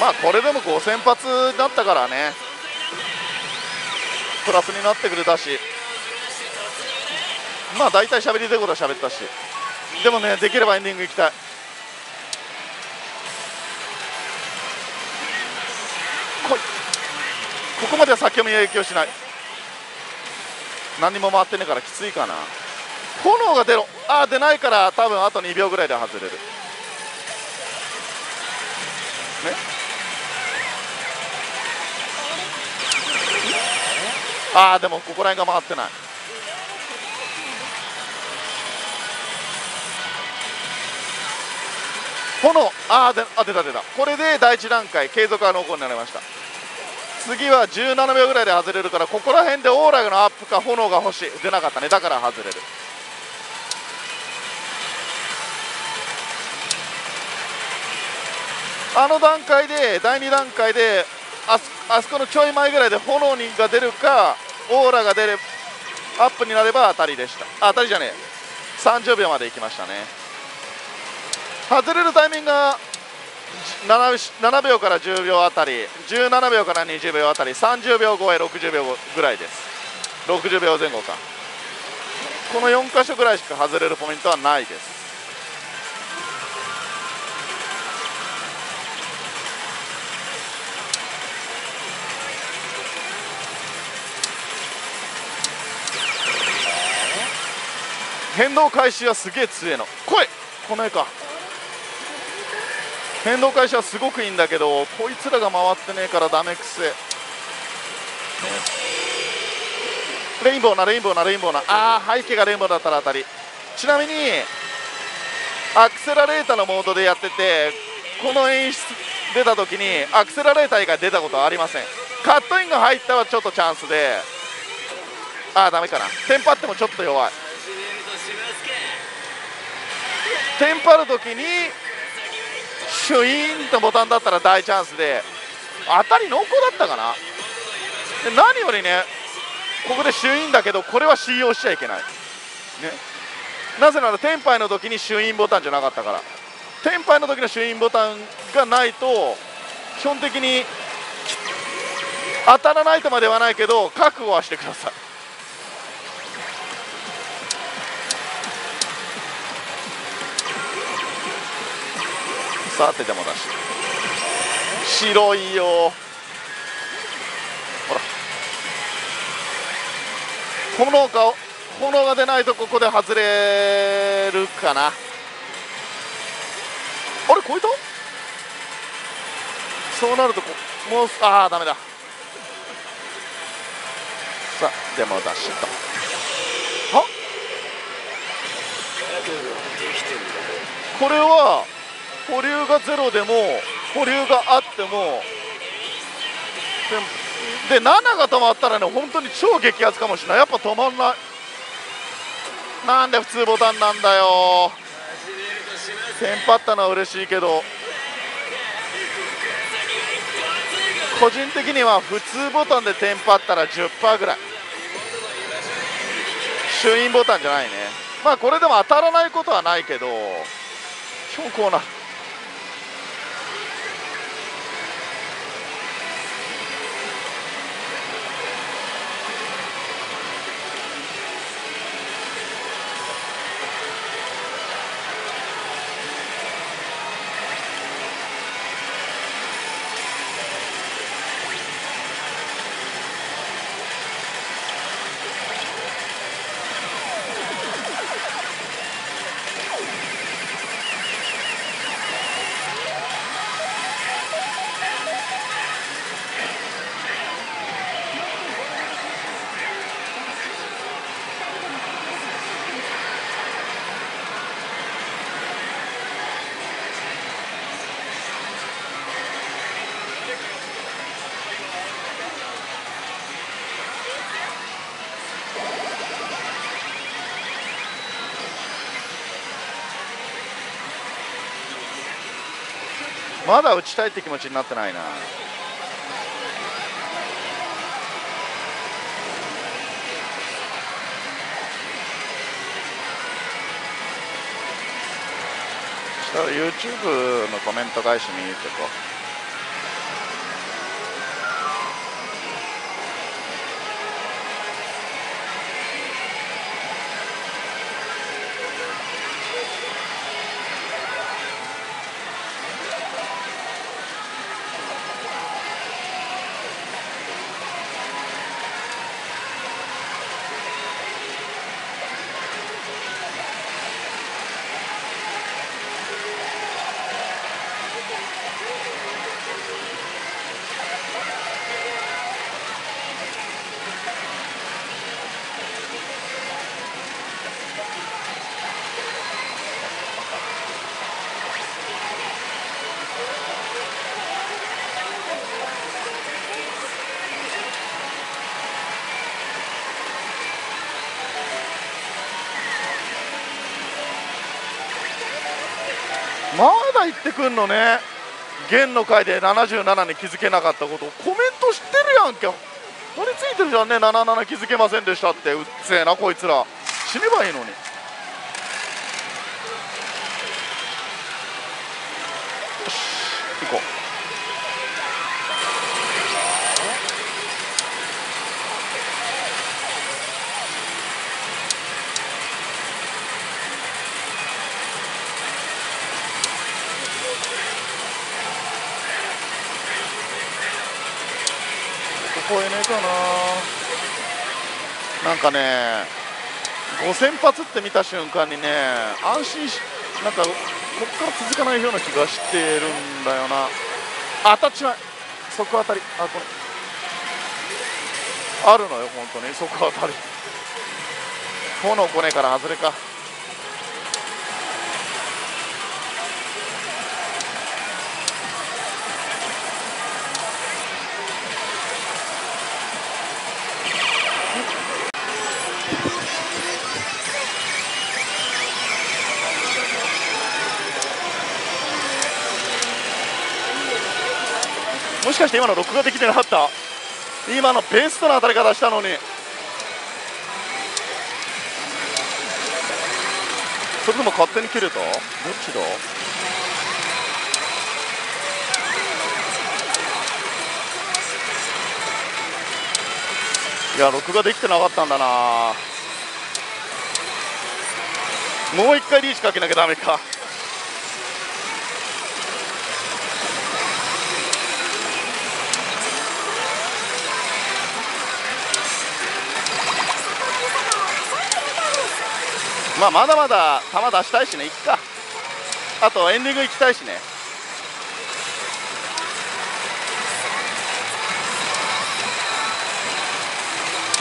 まあこれでも5000発だったからね。プラスになってくれたし。まあ大体喋りたいことは喋ったし。でもねできればエンディング行きたい。来い。ここまでは先読み影響しない。何も回ってねえからきついかな。炎が出ろ。ああ出ないから多分あと2秒ぐらいで外れる。ね。ああでもここら辺が回ってない。炎あーであ出た出た。これで第一段階継続が濃厚になりました。次は17秒ぐらいで外れるからここら辺でオーラのアップか炎が欲しい。出なかったね。だから外れる。あの段階で第2段階であそこのちょい前ぐらいで炎が出るかオーラが出れアップになれば当たりでした。当たりじゃねえ。30秒まで行きましたね。外れるタイミングが 7, 7秒から10秒あたり17秒から20秒あたり30秒超え60秒ぐらいです。60秒前後か。この4箇所ぐらいしか外れるポイントはないです。変動開始はすげえ強えの。来い！この絵か。変動開始はすごくいいんだけどこいつらが回ってねえからダメくせレインボーなレインボーなレインボーな。あー背景がレインボーだったら当たり。ちなみにアクセラレーターのモードでやっててこの演出出た時にアクセラレーター以外出たことはありません。カットインが入ったはちょっとチャンスで。あーダメかな。テンパってもちょっと弱い。テンパる時にシュイーンとボタンだったら大チャンスで当たり濃厚だったかな？で何よりねここでシュイーンだけどこれは信用しちゃいけない、ね、なぜならテンパイの時にシュイーンボタンじゃなかったから。テンパイの時のシュイーンボタンがないと基本的に当たらないとまではないけど覚悟はしてください。さてでも出し。白いよ。ほら。炎が炎が出ないとここで外れるかな。あれ超えた？そうなるとこもうああダメだ。さあでも出しと。は？これは保留がゼロでも保留があってもでで7が止まったらね本当に超激アツかもしれない。やっぱ止まんない。なんで普通ボタンなんだよ。テンパったのは嬉しいけど。個人的には普通ボタンでテンパったら10%ぐらい。シュインボタンじゃないね。まあこれでも当たらないことはないけど今日こうなる。まだ打ちたいって気持ちになってないな。したら YouTube のコメント返し見に行ってこう君のね弦の回で77に気づけなかったことコメント知ってるやんけ。張り付いてるじゃんね。77気づけませんでしたって。うっせえなこいつら。死ねばいいのに。超えねえかな。なんかね5000発って見た瞬間にね安心しなんかこっから続かないような気がしてるんだよな。当たっちまう。即当たり。あこれあるのよ本当に。即当たり。炎来ねえから外れか。かして今の録画できてなかった？今のベストな当たり方したのに。それとも勝手に切れた？どっちだ？いや録画できてなかったんだな。もう一回リーチかけなきゃダメか。まあまだまだ球出したいしね。いっか。あとエンディング行きたいしね。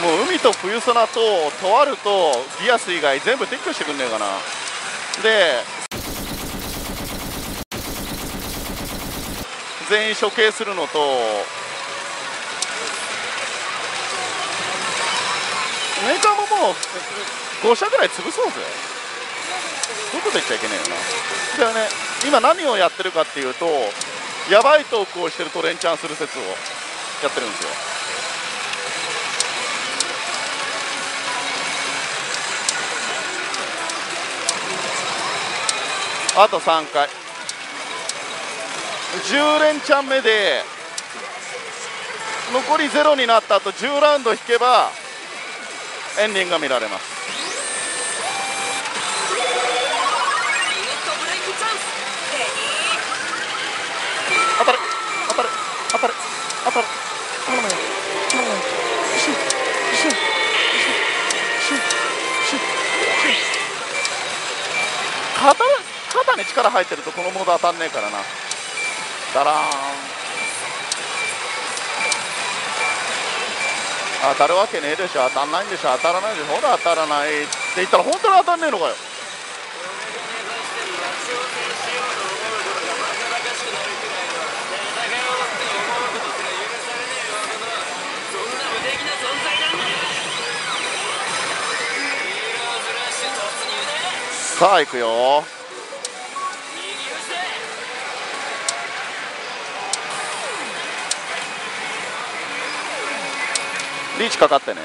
もう海と冬ソナととあるとギアス以外全部撤去してくんねえかな。で全員処刑するのとメーカーももう5社ぐらい潰そうぜ。どこで言っちゃいけねえよな。だよね。今何をやってるかっていうとやばいトークをしてると連チャンする説をやってるんですよ。あと3回。10連チャン目で残り0になった後10ラウンド引けばエンディングが見られます。たる当たる頼むよ。頼むよ。シュッシュッシュッシュッシュッシュッ。肩肩に力入ってるとこのモード当たんねえからな。ダラーン。当たるわけねえでしょ。当たんないんでしょ。当たらないでしょ。ほら当たらない。って言ったら本当に当たんねえのかよ。さあ行くよ。リーチかかってね。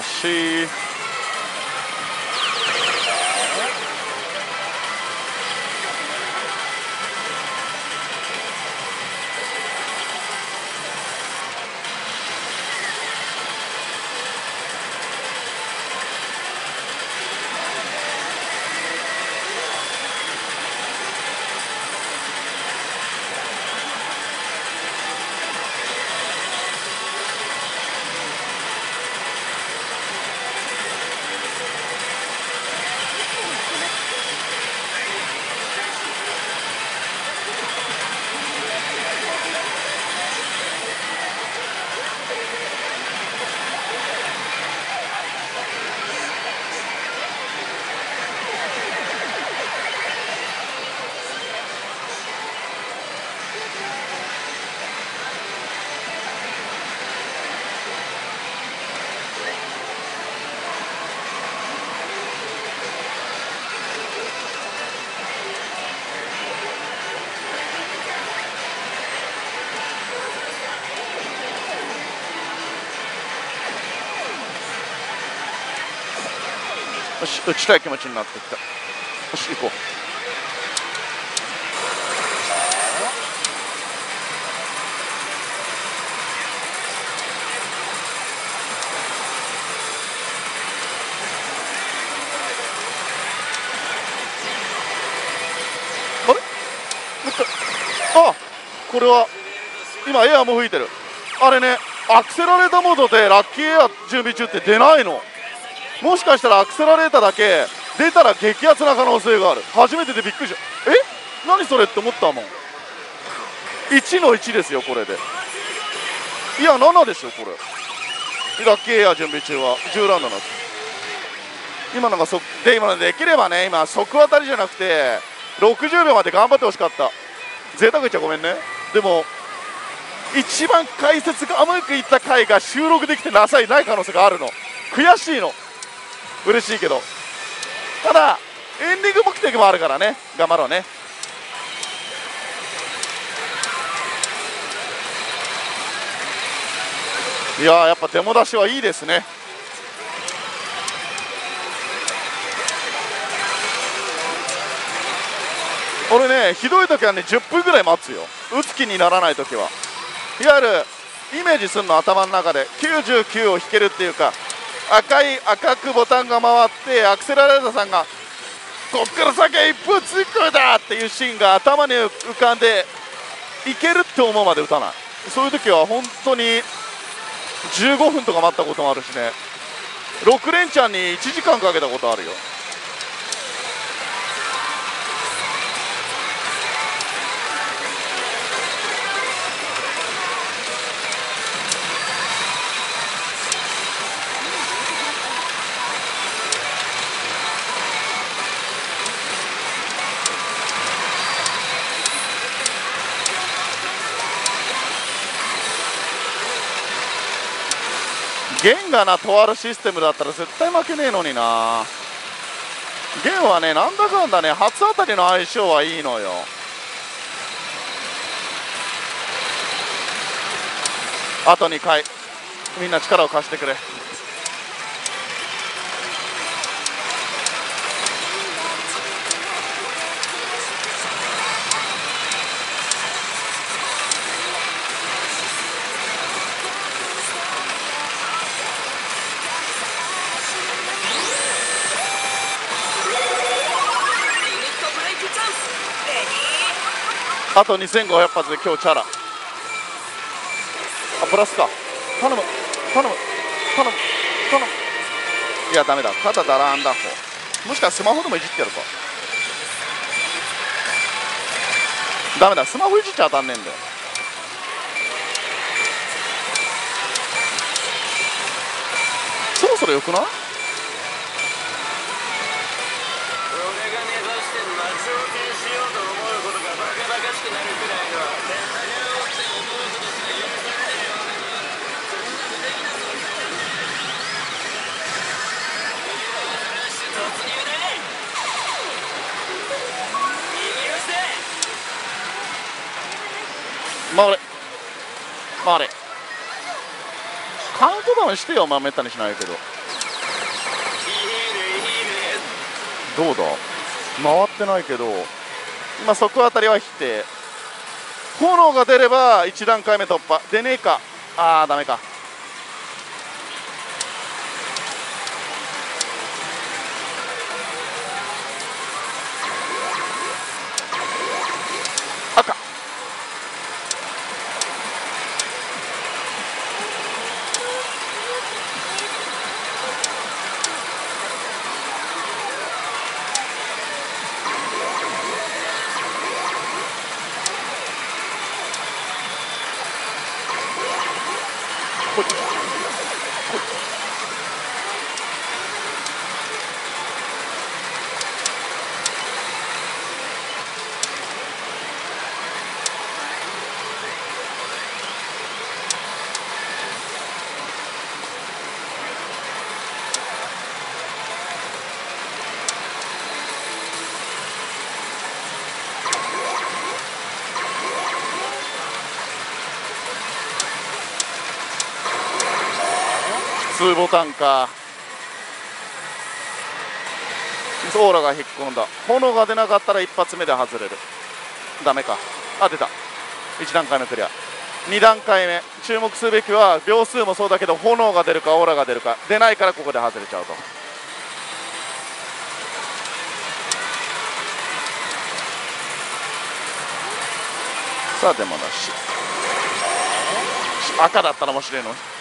でよし打ちたい気持ちになってきた。よし行こう。あれ？あこれは今エアも吹いてる。あれねアクセラレーターモードでラッキーエア準備中って出ないの。もしかしたらアクセラレーターだけ出たら激アツな可能性がある。初めてでびっくりした。え？何それって思ったもん。1の1ですよこれで。いや7でしょこれ。ラッキーエア準備中は。10ラウンドなんです。今のがそで今のできればね今即当たりじゃなくて60秒まで頑張ってほしかった。贅沢言っちゃごめんね。でも一番解説がうまくいった回が収録できてなさいない可能性があるの。悔しいの。嬉しいけど。ただエンディング目的もあるからね。頑張ろうね。いややっぱデモ出しはいいですね。俺ねひどい時はね10分ぐらい待つよ。打つ気にならない時は。いわゆるイメージするの頭の中で99を引けるっていうか赤い赤くボタンが回ってアクセラレーターさんがこっから先は一歩通行だっていうシーンが頭に浮かんでいけるって思うまで打たない。そういう時は本当に15分とか待ったこともあるしね。6連チャンに1時間かけたことあるよ。ゲンがなとあるシステムだったら絶対負けねえのにな。ゲンはねなんだかんだね初当たりの相性はいいのよ。あと2回。みんな力を貸してくれ。あと2500発で今日チャラ。あプラスか。頼む。頼む。頼む。頼む。いやダメだ。ただダラーンダホもしかしたらスマホでもいじってやるか。ダメだ。スマホいじっちゃ当たんねえんだよ。そろそろよくない？回れ。回れ。カウントダウンしてよまあめったにしないけど。どうだ？回ってないけど。今即当たりは否定。炎が出れば1段階目突破。出ねえか。ああダメか。普通ボタンかオーラが引っ込んだ。炎が出なかったら一発目で外れる。ダメか。あ出た。1段階目クリア。2段階目。注目すべきは秒数もそうだけど炎が出るかオーラが出るか。出ないからここで外れちゃうと。さあでもなし。赤だったら面白いの。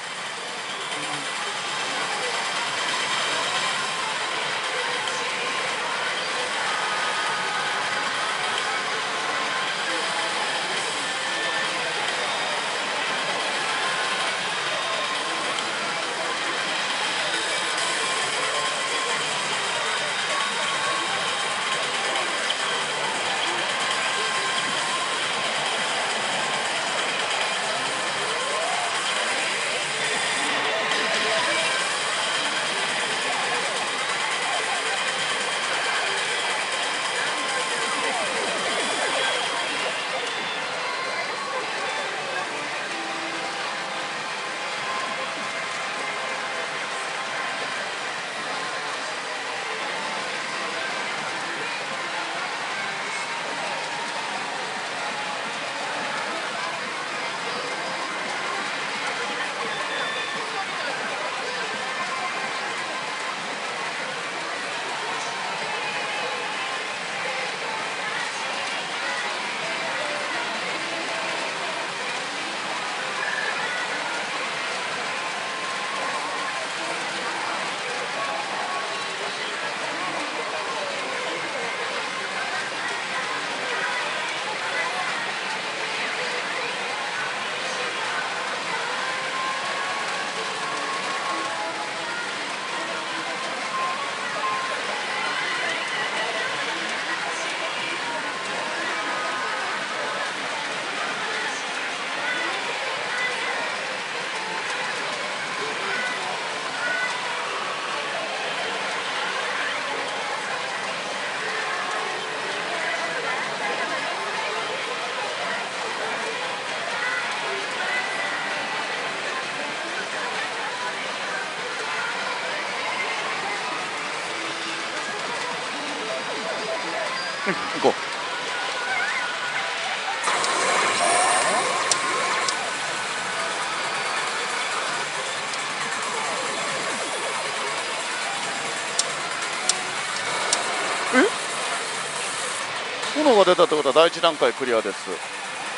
出たってことは第1段階クリアです。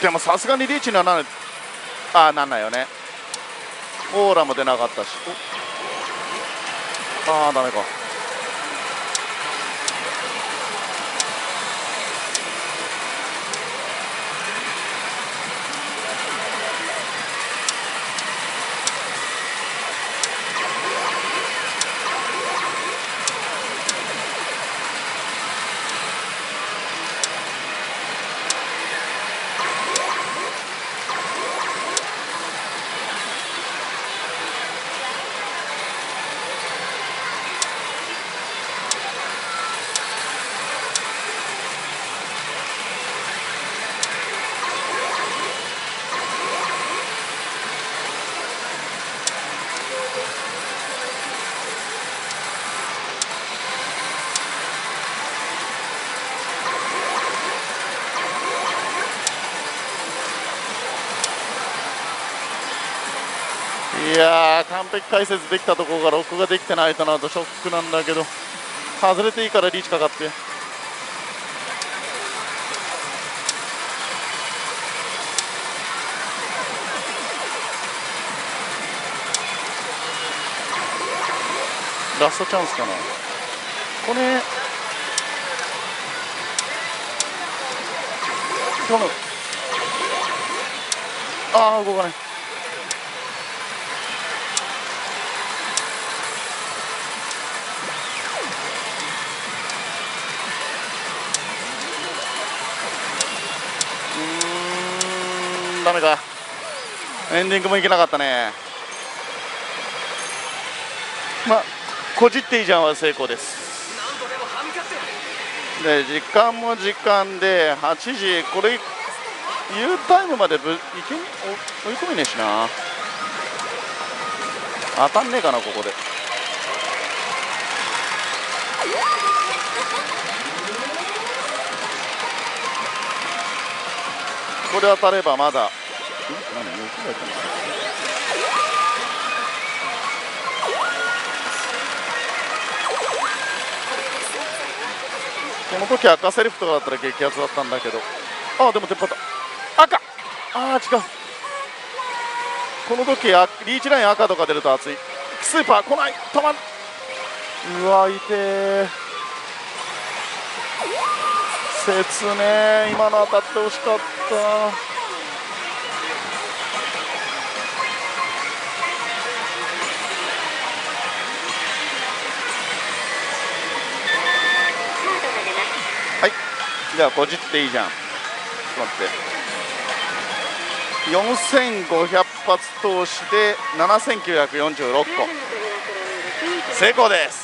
でもさすがにリーチにはならない。ああなんないよね。オーラも出なかったし。ああダメかい解説できたところが録画できてないとなるとショックなんだけど外れていいからリーチかかって。ラストチャンスかな。これ今日のああ動かない。ダメか。エンディングもいけなかったね。まあこじっていいじゃんは成功です。で時間も時間で8時これ U タイムまでぶいけ追い込めねえしな。当たんねえかなここで。これ当たればまだ。この時赤セリフとかだったら激アツだったんだけど。ああでも鉄板だ赤。あー違う。この時あリーチライン赤とか出ると熱い。スーパー来ない。止まん。うわ痛え切ね。今の当たってほしかった。はい。じゃあ50っていいじゃん。ちょっと待って4500発投資で7946個。成功です。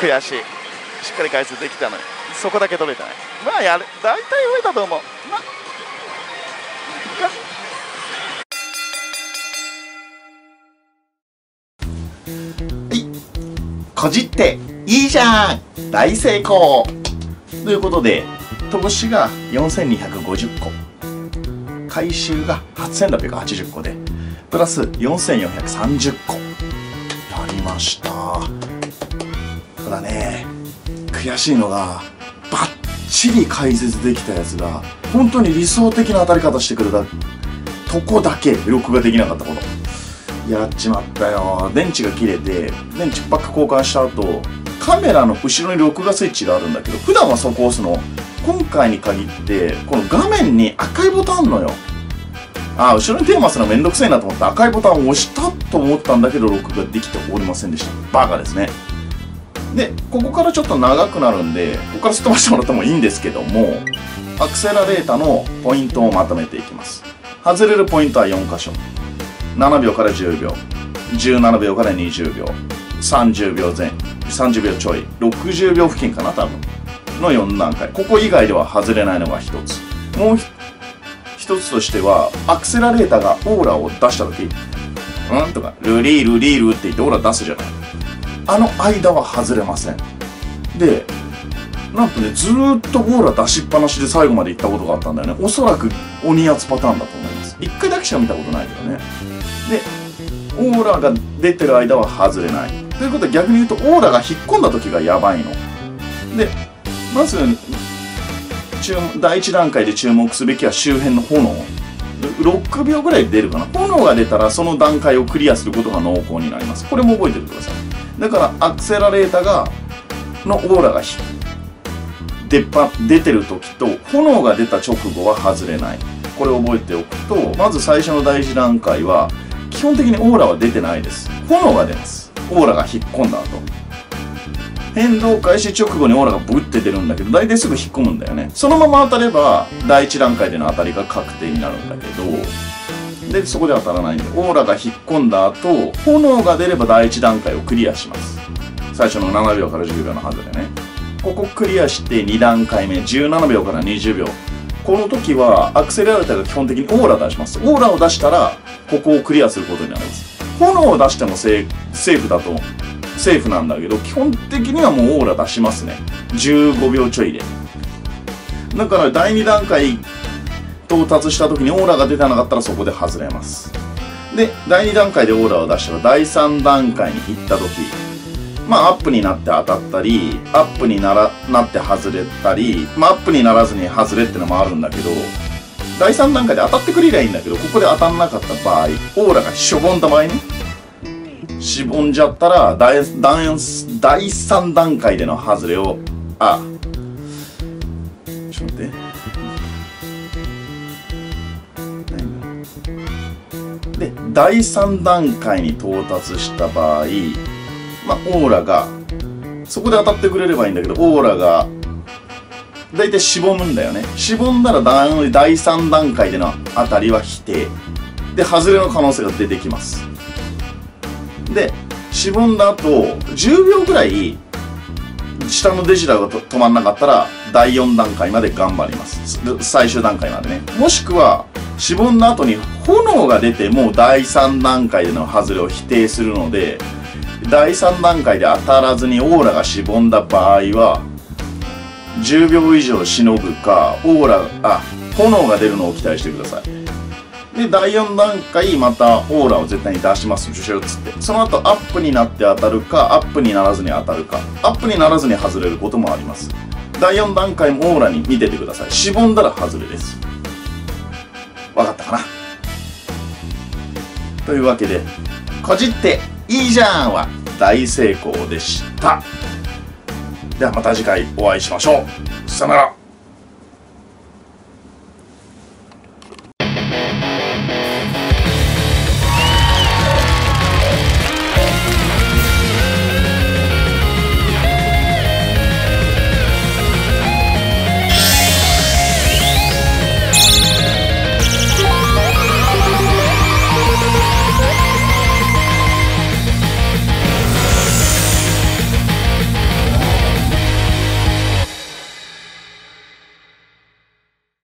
悔しい。しっかり回数できたのに。そこだけ取れてない。まあやる。大体上だと思う。まあ。こじっていいじゃん。大成功。ということで投資が4250個。回収が8680個でプラス4430個。悔しいのがバッチリ解説できたやつが本当に理想的な当たり方してくれたとこだけ録画できなかったこと。やっちまったよ。電池が切れて電池パック交換した後カメラの後ろに録画スイッチがあるんだけど普段はそこ押すの今回に限ってこの画面に赤いボタンあんのよ。あ後ろに手を回すのめんどくさいなと思って赤いボタンを押したと思ったんだけど録画できておりませんでした。バカですね。でここからちょっと長くなるんでここからすっ飛ばしてもらってもいいんですけどもアクセラレータのポイントをまとめていきます。外れるポイントは4箇所。7秒から10秒。17秒から20秒。30秒前。30秒ちょい。60秒付近かな多分。の4段階。ここ以外では外れないのが1つ。もう1つとしてはアクセラレータがオーラを出した時。うん？とかルリールリールって言ってオーラ出すじゃない。あの間は外れません。でなんとねずーっとオーラ出しっぱなしで最後まで行ったことがあったんだよね。おそらく鬼圧パターンだと思います。1回だけしか見たことないけどね。でオーラが出てる間は外れない。ということは逆に言うとオーラが引っ込んだ時がやばいの。でまず第1段階で注目すべきは周辺の炎。6秒ぐらい出るかな。炎が出たらその段階をクリアすることが濃厚になります。これも覚えておいてください。だからアクセラレータがのオーラが出っぱ出てる時と炎が出た直後は外れない。これを覚えておくとまず最初の第一段階は基本的にオーラは出てないです。炎が出ます。オーラが引っ込んだ後。変動開始直後にオーラがブッて出るんだけど大体すぐ引っ込むんだよね。そのまま当たれば第一段階での当たりが確定になるんだけどでそこで当たらないんでオーラが引っ込んだ後炎が出れば第一段階をクリアします。最初の7秒から10秒のはずでね。ここクリアして2段階目17秒から20秒。この時はアクセラレーターが基本的にオーラ出します。オーラを出したらここをクリアすることになります。炎を出してもセーフだとセーフなんだけど基本的にはもうオーラ出しますね。15秒ちょいで。だから第2段階到達した時にオーラが出てなかったらそこで外れます。で第2段階でオーラを出したら第3段階に行った時まあアップになって当たったりアップにならなって外れたりまあアップにならずに外れってのもあるんだけど第3段階で当たってくれりゃいいんだけどここで当たんなかった場合オーラがしょぼんだ場合ね。しぼんじゃったら第第3段階での外れをあ第3段階に到達した場合まあオーラがそこで当たってくれればいいんだけどオーラが大体しぼむんだよね。しぼんだら第第3段階での当たりは否定。で外れの可能性が出てきます。でしぼんだ後10秒ぐらい下のデジタルが止まんなかったら第4段階まで頑張ります。最終段階までね。もしくはしぼんだ後に炎が出てもう第3段階での外れを否定するので第3段階で当たらずにオーラがしぼんだ場合は10秒以上しのぐかオーラあ炎が出るのを期待してください。で第4段階またオーラを絶対に出します受賞つって。その後アップになって当たるかアップにならずに当たるか。アップにならずに外れることもあります。第4段階もオーラに見ててください。しぼんだら外れです。わかったかな？というわけでこじっていいじゃんは大成功でした。ではまた次回お会いしましょう。さよなら。